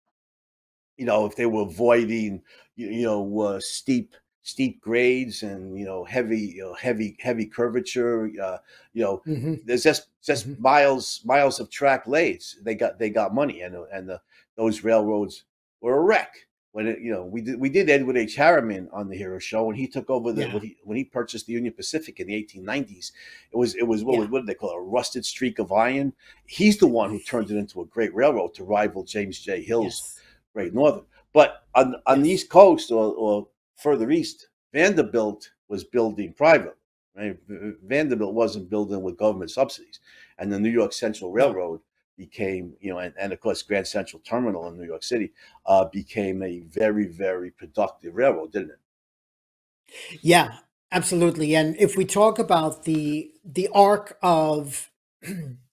you know, if they were avoiding, you, you know, uh, steep steep grades and you know heavy you know heavy heavy curvature uh, you know mm-hmm. there's just just mm-hmm. miles miles of track laid they got they got money and and the, those railroads were a wreck when it, you know we did we did Edward H. Harriman on the Hero Show when he took over the yeah. when, he, when he purchased the Union Pacific in the 1890s. It was it was what, yeah. what did they call it? A rusted streak of iron. He's the one who turned it into a great railroad to rival James J. Hill's yes. Great Northern. But on on the East Coast or, or further east, Vanderbilt was building private. Right? Vanderbilt wasn't building with government subsidies, and the New York Central Railroad became, you know, and, and of course, Grand Central Terminal in New York City uh, became a very, very productive railroad, didn't it? Yeah, absolutely. And if we talk about the the arc of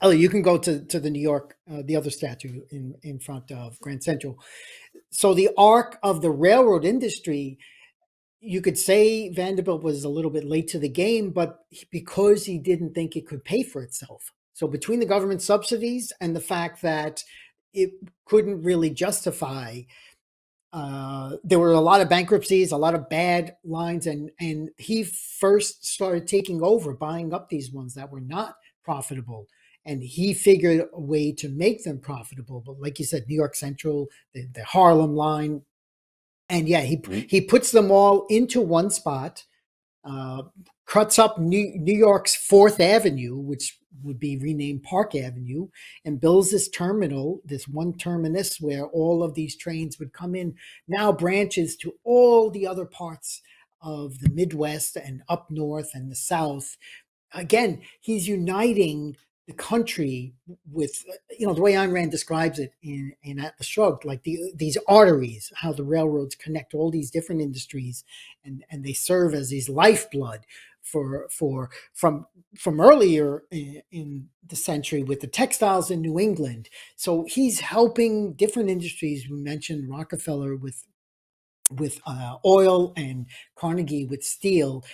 Ellie, you can go to, to the New York, uh, the other statue in, in front of Grand Central. So the arc of the railroad industry, you could say Vanderbilt was a little bit late to the game, but because he didn't think it could pay for itself. So between the government subsidies and the fact that it couldn't really justify uh, there were a lot of bankruptcies, a lot of bad lines, and and he first started taking over, buying up these ones that were not profitable, and he figured a way to make them profitable. But like you said, New York Central, the, the Harlem line, and yeah, he mm-hmm. he puts them all into one spot, uh, cuts up New, New York's Fourth Avenue, which would be renamed Park Avenue, and builds this terminal, this one terminus where all of these trains would come in, now branches to all the other parts of the Midwest and up north and the South. Again, he's uniting the country with you know the way Ayn Rand describes it in in Atlas Shrugged, like the, these arteries, how the railroads connect all these different industries, and and they serve as these lifeblood for for from from earlier in, in, the century with the textiles in New England. So he's helping different industries. We mentioned Rockefeller with with uh, oil and Carnegie with steel.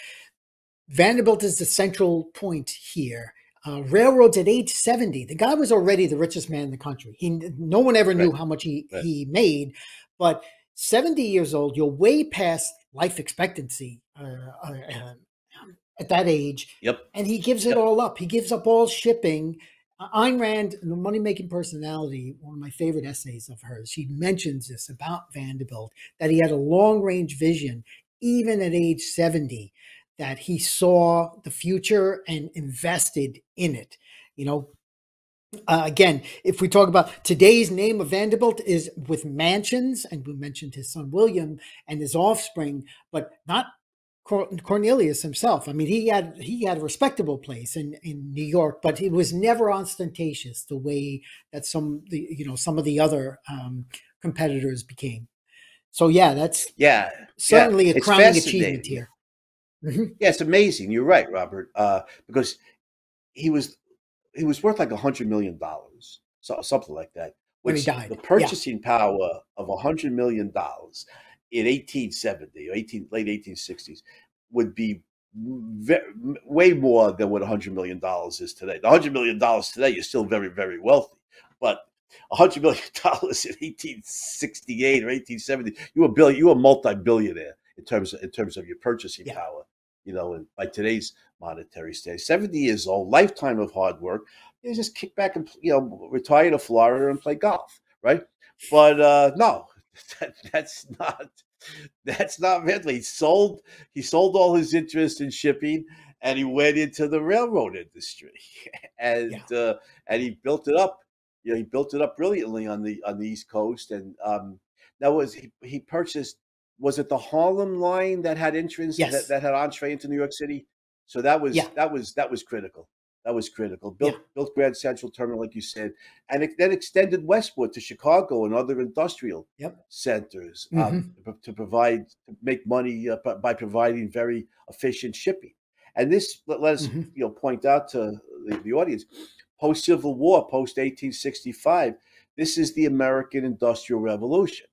Vanderbilt is the central point here. Uh, railroads at age 70 the guy was already the richest man in the country he no one ever knew right. how much he, right. he made but 70 years old you're way past life expectancy uh, uh, uh at that age. Yep. And he gives it yep. all up. He gives up all shipping. Uh, Ayn Rand, the money making personality, one of my favorite essays of hers, she mentions this about Vanderbilt that he had a long range vision, even at age 70, that he saw the future and invested in it. You know, uh, again, if we talk about today's name of Vanderbilt is with mansions, and we mentioned his son William and his offspring, but not Cornelius himself. I mean, he had he had a respectable place in in New York, but he was never ostentatious the way that some the you know some of the other um, competitors became. So yeah, that's yeah certainly yeah. a crowning achievement here. Mm-hmm. Yeah, it's amazing. You're right, Robert, uh, because he was he was worth like a hundred million dollars, so something like that. Which when he died, the purchasing yeah. power of a hundred million dollars in 1870 or 18 late 1860s would be very, way more than what 100 million dollars is today. The 100 million dollars today you're still very very wealthy, but 100 million dollars in 1868 or 1870 you were bill you were multi-billionaire in terms of in terms of your purchasing yeah. power you know by today's monetary state 70 years old lifetime of hard work you just kick back and you know retire to florida and play golf right but uh no that, that's not that's not Ridley. He sold he sold all his interest in shipping and he went into the railroad industry. and yeah. uh, and he built it up. You know, he built it up brilliantly on the on the East Coast. And um that was he, he purchased was it the Harlem line that had entrance yes. that, that had entree into New York City? So that was yeah. that was that was critical. That was critical. Built yeah. built Grand Central Terminal, like you said, and it then extended westward to Chicago and other industrial yep. centers um, mm-hmm. to provide to make money uh, by providing very efficient shipping. And this let us mm-hmm. you know point out to the, the audience, post Civil War, post 1865, this is the American Industrial Revolution.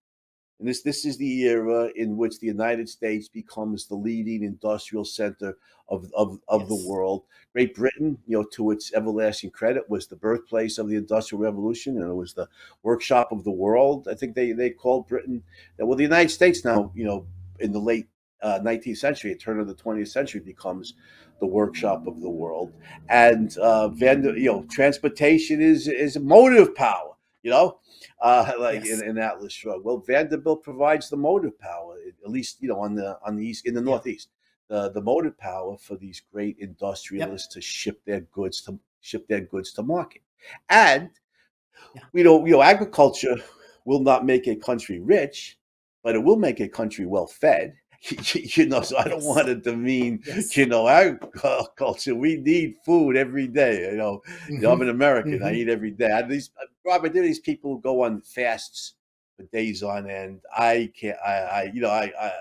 And this, this is the era in which the United States becomes the leading industrial center of, of, of yes. the world. Great Britain, you know, to its everlasting credit, was the birthplace of the Industrial Revolution and it was the workshop of the world. I think they, they called Britain. Well, the United States now, you know, in the late uh, 19th century, turn of the 20th century, becomes the workshop of the world. And uh, Van, you know, transportation is is motive power. You know, uh, like yes. in, in, Atlas Shrugged. Well, Vanderbilt provides the motive power, at least you know on the on the east in the northeast, the the motive power for these great industrialists yep. to ship their goods to ship their goods to market, and yeah. you know you know agriculture will not make a country rich, but it will make a country well fed. you know, so I don't yes. want to demean, yes. you know, agriculture. We need food every day. You know, mm-hmm. you know I'm mm-hmm. an American. Mm-hmm. I eat every day. I, these Robert, there are these people who go on fasts for days on end. I can't. I, I you know, I, I,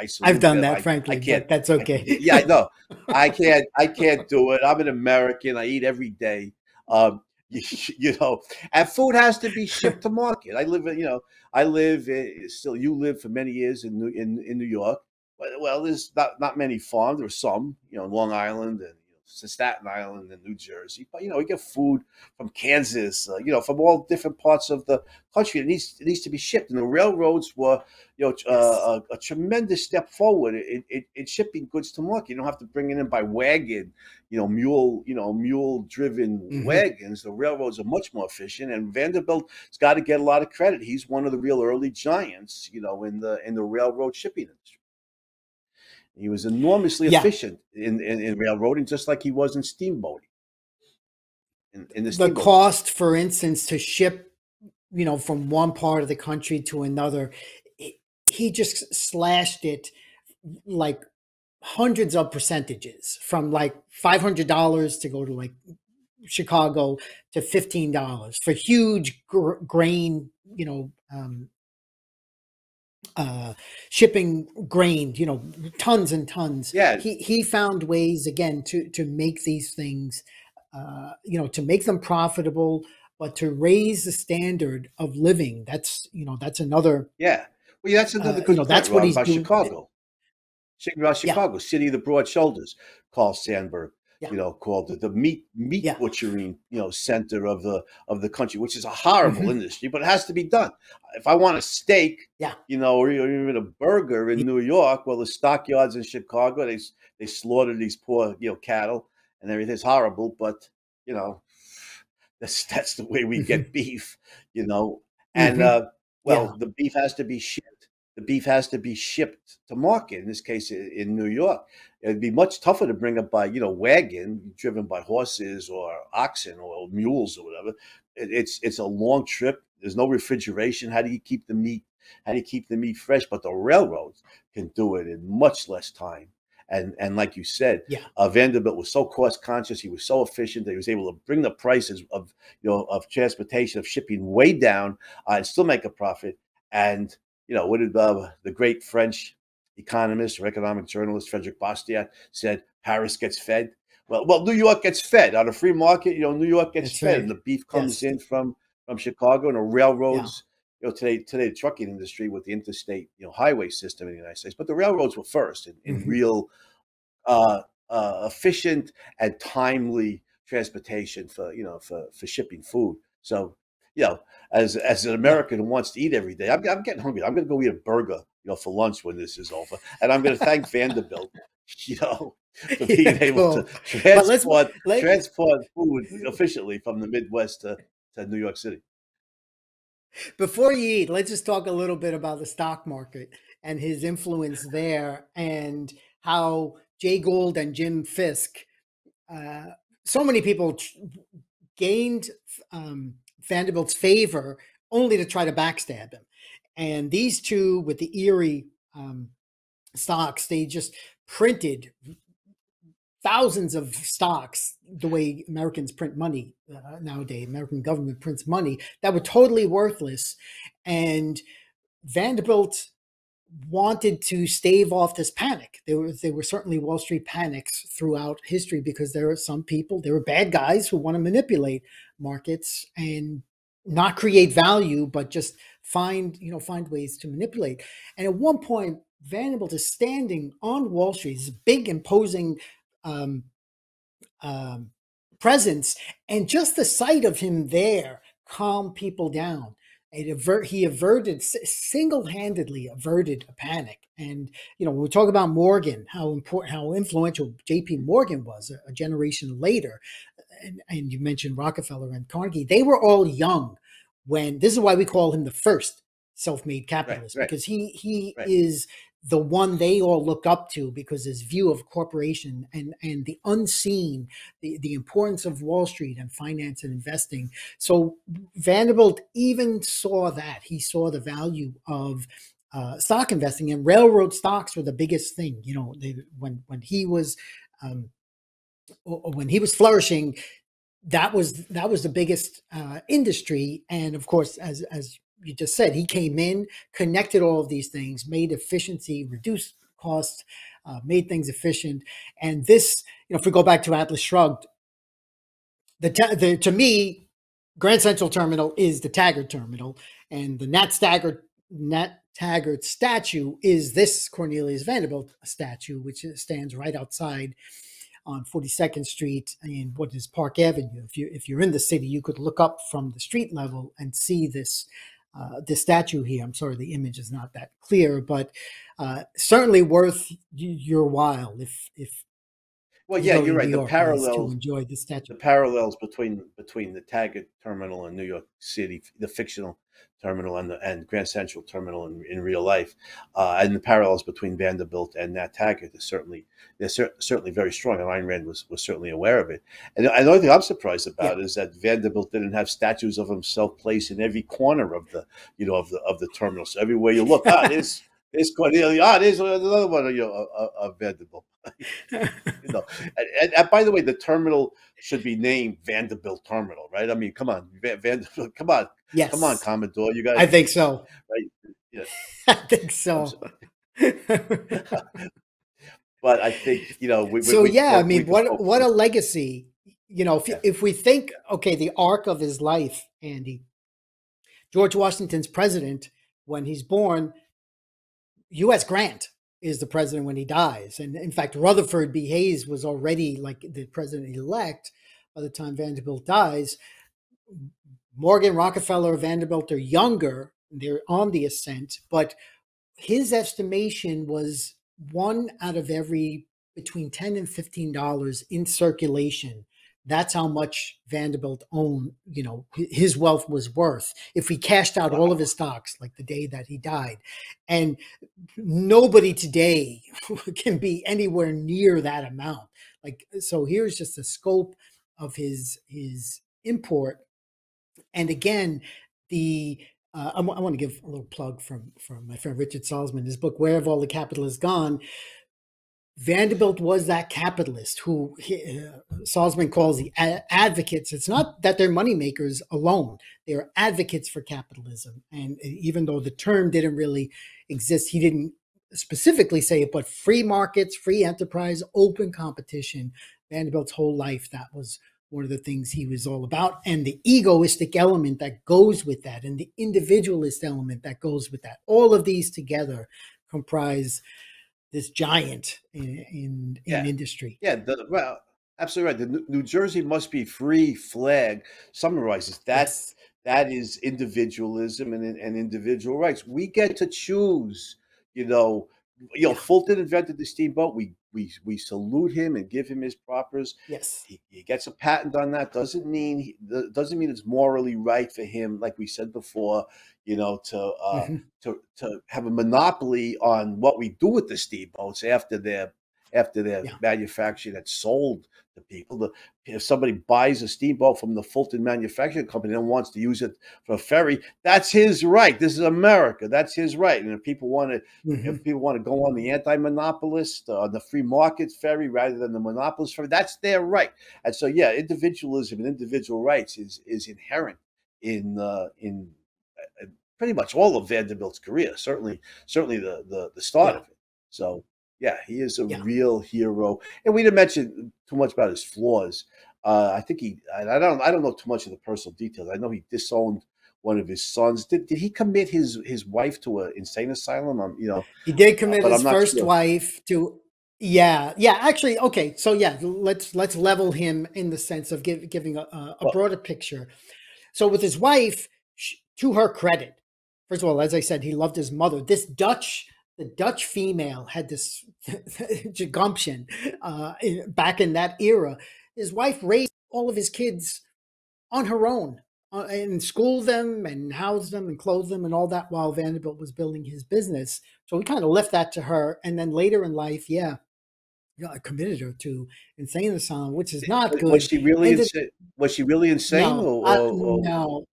I, I have done that, I, frankly. I can't. That's okay. yeah, I know. I can't. I can't do it. I'm an American. I eat every day. Um, you, know, and food has to be shipped to market. I live, you know, I live eh, still. You live for many years in New, in in New York. Well, there's not not many farms. There are some, you know, Long Island and Staten Island and New Jersey. But you know, we get food from Kansas, uh, you know, from all different parts of the country. It needs it needs to be shipped, and the railroads were, you know, uh, a, a, tremendous step forward in, in, in, shipping goods to market. You don't have to bring it in by wagon, you know, mule, you know, mule driven mm-hmm. wagons. The railroads are much more efficient, and Vanderbilt's got to get a lot of credit. He's one of the real early giants, you know, in the in the railroad shipping industry. He was enormously yeah. efficient in, in, in, railroading, just like he was in steamboating. In, in the, the cost, for instance, to ship, you know, from one part of the country to another, he just slashed it like hundreds of percentages from like $500 to go to like Chicago to $15 for huge gr- grain, you know, um, uh, shipping grain, you know, tons and tons. Yeah. He, he found ways again to, to make these things, uh, you know, to make them profitable, but to raise the standard of living. That's, you know, that's another. Yeah. Well, that's another uh, good. You know, that's what he's about doing. Chicago. Chicago, yeah. city of the broad shoulders, Carl Sandburg yeah. you know, called the, the meat meat yeah. butchering, you know, center of the of the country, which is a horrible mm-hmm. industry, but it has to be done. If I want a steak, yeah, you know, or even a burger in New York, well, the stockyards in Chicago, they they slaughter these poor, you know, cattle and everything's horrible, but you know, that's that's the way we get beef, you know, and mm-hmm. uh, well, yeah. the beef has to be shipped the beef has to be shipped to market. In this case, in New York, it'd be much tougher to bring it by you know wagon driven by horses or oxen or mules or whatever. It's it's a long trip. There's no refrigeration. How do you keep the meat? How do you keep the meat fresh? But the railroads can do it in much less time. And and like you said, yeah. uh, Vanderbilt was so cost conscious. He was so efficient that he was able to bring the prices of you know of transportation of shipping way down uh, and still make a profit. And you know what did uh, the great French economist or economic journalist Frederick Bastiat said? Paris gets fed. Well, well, New York gets fed on a free market. You know, New York gets That's fed, right. and the beef comes yes. in from from Chicago, and the railroads. Yeah you know today today the trucking industry with the interstate you know highway system in the United States, but the railroads were first in, in mm-hmm. real uh, uh, efficient and timely transportation for you know for for shipping food. So you know, as as an American who wants to eat every day, I'm, I'm getting hungry. I'm going to go eat a burger, you know, for lunch when this is over, and I'm going to thank Vanderbilt, you know, for being yeah, able cool. to transport let's, transport food efficiently from the Midwest to, to New York City. Before you eat, let's just talk a little bit about the stock market and his influence there and how Jay Gould and Jim Fisk, uh, so many people gained um, Vanderbilt's favor only to try to backstab him. And these two, with the Erie um, stocks, they just printed thousands of stocks the way Americans print money uh, nowadays. American government prints money that were totally worthless, and Vanderbilt wanted to stave off this panic. There were there were certainly Wall Street panics throughout history because there are some people, there were bad guys who want to manipulate markets and not create value, but just find you know find ways to manipulate. And at one point, Vanderbilt is standing on Wall Street, this big imposing um, um, presence, and just the sight of him there calmed people down. Aver- he averted single-handedly averted a panic. And you know, when we talk about Morgan, how important, how influential J.P. Morgan was a, a generation later, and, and, you mentioned Rockefeller and Carnegie, they were all young when. This is why we call him the first self-made capitalist right, right. because he he right. is the one they all look up to because his view of corporation and and the unseen the, the importance of wall street and finance and investing. So vanderbilt even saw that. He saw the value of uh, stock investing and railroad stocks were the biggest thing you know they, when when he was um, when he was flourishing that was that was the biggest uh, industry. And of course as as you just said, he came in, connected all of these things, made efficiency, reduced costs, uh, made things efficient. And this, you know, if we go back to Atlas Shrugged, the, the to me, Grand Central Terminal is the Taggart Terminal, and the Nat Taggart Nat Taggart statue is this Cornelius Vanderbilt statue, which stands right outside on 42nd Street in what is Park Avenue. If you if you're in the city, you could look up from the street level and see this uh, the statue here. I'm sorry, the image is not that clear, but uh, certainly worth your while if if. Well, yeah, you're right. the parallels to enjoy the statue. The parallels between between the Taggart terminal in New York City, the fictional terminal, and the and Grand Central terminal in, in real life, uh, and the parallels between Vanderbilt and Nat Taggart is certainly they're cer- certainly very strong. And Ayn Rand was was certainly aware of it. And the only thing I'm surprised about yeah. is that Vanderbilt didn't have statues of himself placed in every corner of the you know of the of the terminal. So everywhere you look, ah, there's there's Cornelia. Ah, there's another one uh, uh, uh, you know, of, of Vanderbilt. you know, and, and, and, by the way, the terminal should be named Vanderbilt Terminal, right? I mean, come on, Vanderbilt, come on, yes, come on, Commodore, you guys. I think so. Right? Yeah. I think so. but I think you know. We, so we, yeah, we, I mean, what what a legacy. You know, if yeah. if we think, okay, the arc of his life, Andy, George Washington's president when he's born, U.S. Grant is the president when he dies. And in fact, Rutherford B. Hayes was already like the president elect by the time Vanderbilt dies. Morgan, Rockefeller, Vanderbilt are younger, they're on the ascent, but his estimation was one out of every between 10 and 15 dollars in circulation that's how much Vanderbilt owned, you know, his wealth was worth if he cashed out all of his stocks like the day that he died. And nobody today can be anywhere near that amount. Like so here's just the scope of his his import. And again, the uh, I, want to give a little plug from from my friend Richard Salsman, his book "Where Have All the Capitalists Gone." Vanderbilt was that capitalist who uh, Salsman calls the advocates. It's not that they're moneymakers alone; they are advocates for capitalism. And even though the term didn't really exist, he didn't specifically say it. But free markets, free enterprise, open competition. Vanderbilt's whole life that was one of the things he was all about, and the egoistic element that goes with that, and the individualist element that goes with that. All of these together comprise this giant in in, yeah. in industry. Yeah, the, well, absolutely right. The New Jersey must be free flag summarizes that's yes. that is individualism and, and individual rights. We get to choose, you know, you know, Fulton invented the steamboat. We we we salute him and give him his propers. Yes, he, he gets a patent on that. Doesn't mean he, doesn't mean it's morally right for him, like we said before. You know, to uh, mm-hmm. to to have a monopoly on what we do with the steamboats after they're after they're yeah. manufactured and sold to people. The, if somebody buys a steamboat from the Fulton Manufacturing Company and wants to use it for a ferry, that's his right. This is America. That's his right. And if people want to, mm-hmm. if people want to go on the anti-monopolist, uh, the free market ferry rather than the monopolist ferry, that's their right. And so, yeah, individualism and individual rights is is inherent in uh, in pretty much all of Vanderbilt's career. Certainly, certainly the the, the start yeah. of it. So yeah, he is a yeah. real hero. And we didn't mention too much about his flaws. Uh, I think he, I don't, I don't know too much of the personal details. I know he disowned one of his sons. Did, did he commit his his wife to an insane asylum? Um, you know, he did commit uh, his first sure. wife to. Yeah, yeah. Actually, okay. So yeah, let's let's level him in the sense of give, giving a, a well, broader picture. So with his wife, she, to her credit, first of all, as I said, he loved his mother. This Dutch the Dutch female had this gumption uh, back in that era. His wife raised all of his kids on her own uh, and schooled them and housed them and clothed them and all that while Vanderbilt was building his business. So we kind of left that to her. And then later in life, yeah, you know, I committed her to insane asylum, which is not good. Was she really insane? Was she really insane? No, or, or, or? no,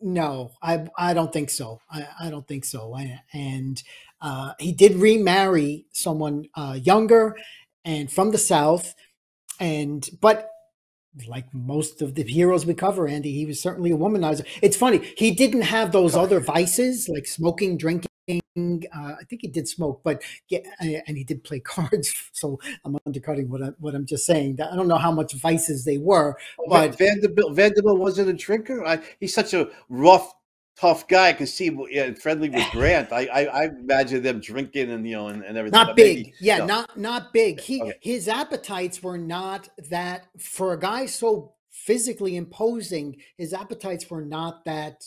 no, I I don't think so. I, I don't think so. I, and uh, he did remarry someone uh, younger and from the South, and but like most of the heroes we cover, Andy, he was certainly a womanizer. It's funny he didn't have those other vices like smoking, drinking. Uh, I think he did smoke, but yeah, and he did play cards. So I'm undercutting what I'm what I'm just saying. That I don't know how much vices they were, but Vanderbilt Vanderbilt wasn't a drinker. I, he's such a rough tough guy. I can see yeah, friendly with Grant. I, I, I imagine them drinking and you know and, and everything. Not big, maybe, yeah, no. not not big. He okay. his appetites were not that for a guy so physically imposing. His appetites were not that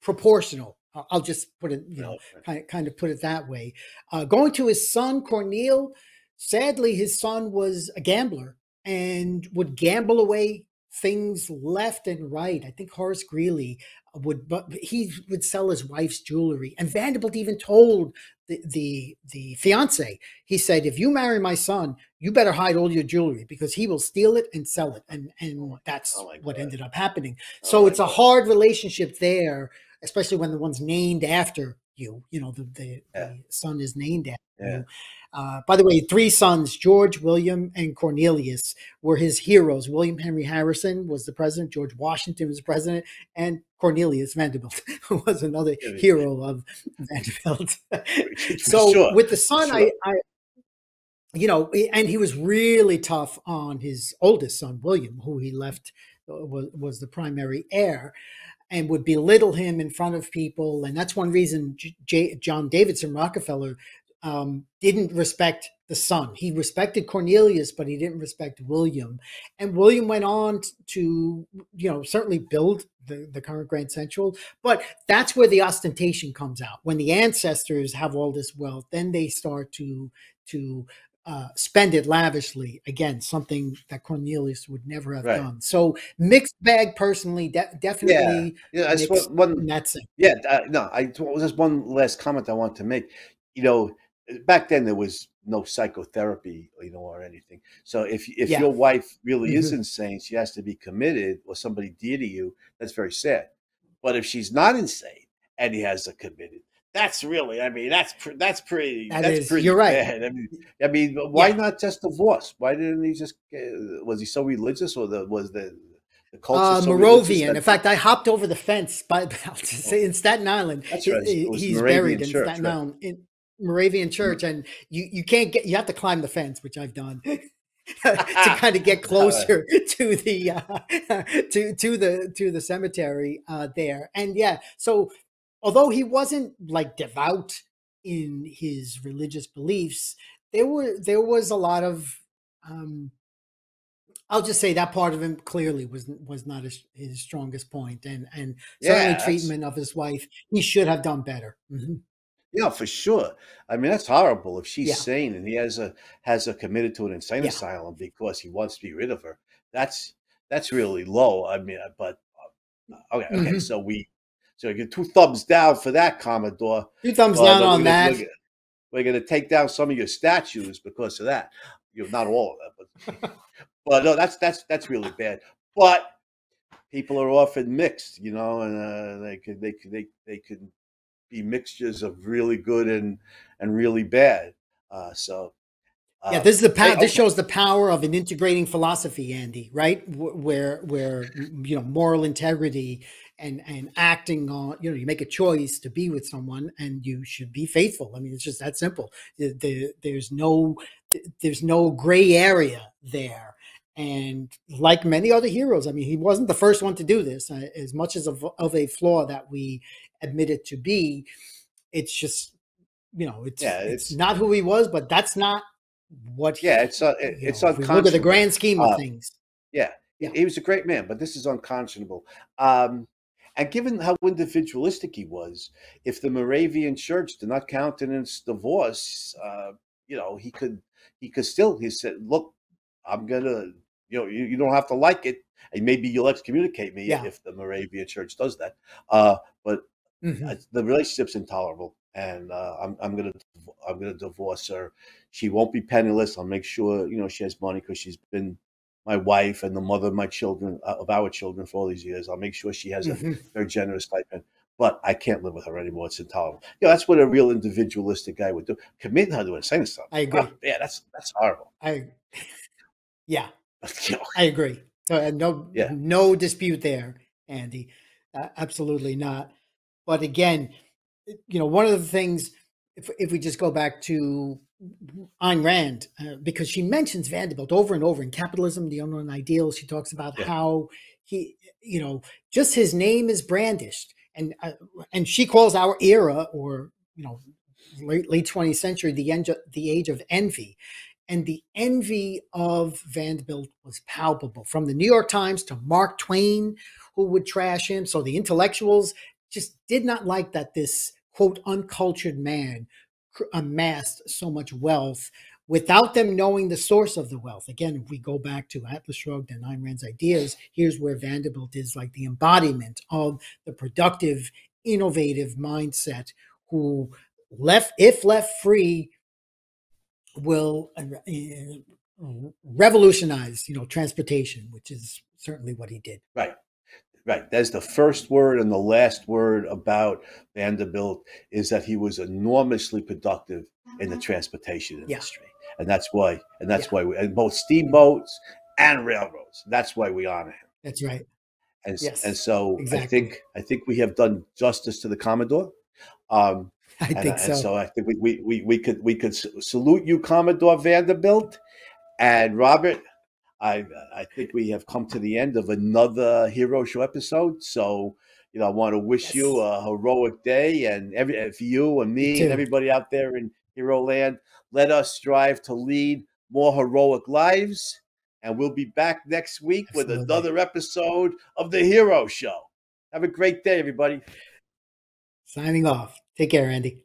proportional. I'll just put it, you know, kind, kind of put it that way. Uh, going to his son Cornel, sadly, his son was a gambler and would gamble away things left and right. I think Horace Greeley would, but he would sell his wife's jewelry, and Vanderbilt even told the the the fiance. He said, "If you marry my son, you better hide all your jewelry because he will steal it and sell it." And and oh that's oh what ended up happening. Oh so it's God. a hard relationship there, especially when the one's named after you. You know, the the, yeah. the son is named after yeah. you. Uh, by the way, three sons, George, William, and Cornelius, were his heroes. William Henry Harrison was the president, George Washington was president, and Cornelius Vanderbilt was another hero of Vanderbilt. so sure. with the son, sure. I, I, you know, and he was really tough on his oldest son, William, who he left uh, was, was the primary heir and would belittle him in front of people. And that's one reason J- John Davidson Rockefeller um, didn't respect the son. He respected Cornelius, but he didn't respect William. And William went on to, you know, certainly build the, the current Grand Central. But that's where the ostentation comes out. When the ancestors have all this wealth, then they start to to uh, spend it lavishly. Again, something that Cornelius would never have Right. done. So mixed bag, personally, de- definitely. Yeah, that's mixed what one. in that sense. Yeah, uh, no, I just one last comment I want to make. You know, back then there was no psychotherapy, you know, or anything. So if if Yeah. your wife really is Mhm. insane, she has to be committed, or somebody dear to you. That's very sad. But if she's not insane and he has a committed, that's really, I mean, that's that's pretty. That that's is- pretty you're right. bad. I mean, I mean, why Yeah. not just divorce? Why didn't he just? Uh, was he so religious, or the was the the culture Uh, so religious Moravian. that- In fact, I hopped over the fence by say in Staten Island. That's right. It he's Moravian buried in Church, Staten right. Mm-hmm. Island in Moravian Church, and you you can't get you have to climb the fence, which I've done. to kind of get closer to the uh, to to the to the cemetery uh, there, and yeah. So although he wasn't like devout in his religious beliefs, there were there was a lot of um, I'll just say that part of him clearly was was not his, his strongest point, and and certainly treatment of his wife, he should have done better. Mhm. Yeah, for sure. I mean, that's horrible if she's Yeah. sane and he has a has a committed to an insane Yeah. asylum because he wants to be rid of her. That's that's really low. I mean, but uh, okay, okay. Mhm. So we so you get two thumbs down for that, Commodore. Two thumbs Well, down on that. gonna- We're, going to take down some of your statues because of that. You know, not all of them, but but no, that's that's that's really bad. But people are often mixed, you know, and uh, they could they could they they could be mixtures of really good and and really bad. Uh, so Yeah, uh, this is the power. hey, This shows the power of an integrating philosophy, Andy. Right, Wh- where where you know moral integrity and and acting on you know you make a choice to be with someone and you should be faithful. I mean, it's just that simple. The- the- there's no there's no gray area there. And like many other heroes, I mean, he wasn't the first one to do this. Uh, as much as of, of a flaw that we admit it to be, it's just you know it's Yeah, it's, it's- not who he was, but that's not what he- yeah, it's uh, it- it's know, look at the grand scheme of Uh, things. Yeah, Yeah. he was a great man, but this is unconscionable. Um, and given how individualistic he was, if the Moravian Church did not countenance divorce, uh, you know, he could he could still he said, "Look, I'm gonna, you know, you, you don't have to like it, and maybe you'll excommunicate me Yeah. if the Moravian Church does that." Uh, but Mhm. uh, the relationship's intolerable, and uh, I'm I'm gonna I'm gonna divorce her. She won't be penniless. I'll make sure you know she has money because she's been my wife and the mother of my children uh, of our children for all these years. I'll make sure she has a Mhm. very generous stipend. But I can't live with her anymore. It's intolerable. You know, that's what a real individualistic guy would do. Commit her to insane stuff. I agree. yeah, that's that's horrible. I, yeah, You know, I agree. So, uh, no, Yeah. no dispute there, Andy. Uh, absolutely not. But again, you know, one of the things, if if we just go back to Ayn Rand, uh, because she mentions Vanderbilt over and over in Capitalism, the Unknown Ideals. She talks about Yeah. how he, you know, just his name is brandished, and uh, and she calls our era, or you know, late late twentieth century, the end, the age of envy. And the envy of Vanderbilt was palpable from the New York Times to Mark Twain, who would trash him. So the intellectuals just did not like that this quote uncultured man amassed so much wealth without them knowing the source of the wealth. Again, if we go back to Atlas Shrugged and Ayn Rand's ideas, here's where Vanderbilt is like the embodiment of the productive, innovative mindset who left, if left free, will uh, uh, revolutionize, you know, transportation, which is certainly what he did. right, right. That's the first word and the last word about Vanderbilt is that he was enormously productive in the transportation Mm-hmm. Yeah. industry, and that's why, and that's Yeah. why, we, and both steamboats and railroads. That's why we honor him. That's right. And Yes, and so I think I think we have done justice to the Commodore. Um, I and, think and so. so I think we, we, we, we could we could salute you, Commodore Vanderbilt, and Robert. I I think we have come to the end of another Hero Show episode. So you know, I want to wish you a heroic day, and every for you and me and everybody out there in Hero Land. Let us strive to lead more heroic lives, and we'll be back next week with another episode of the Hero Show. Have a great day, everybody. Signing off. Take care, Andy.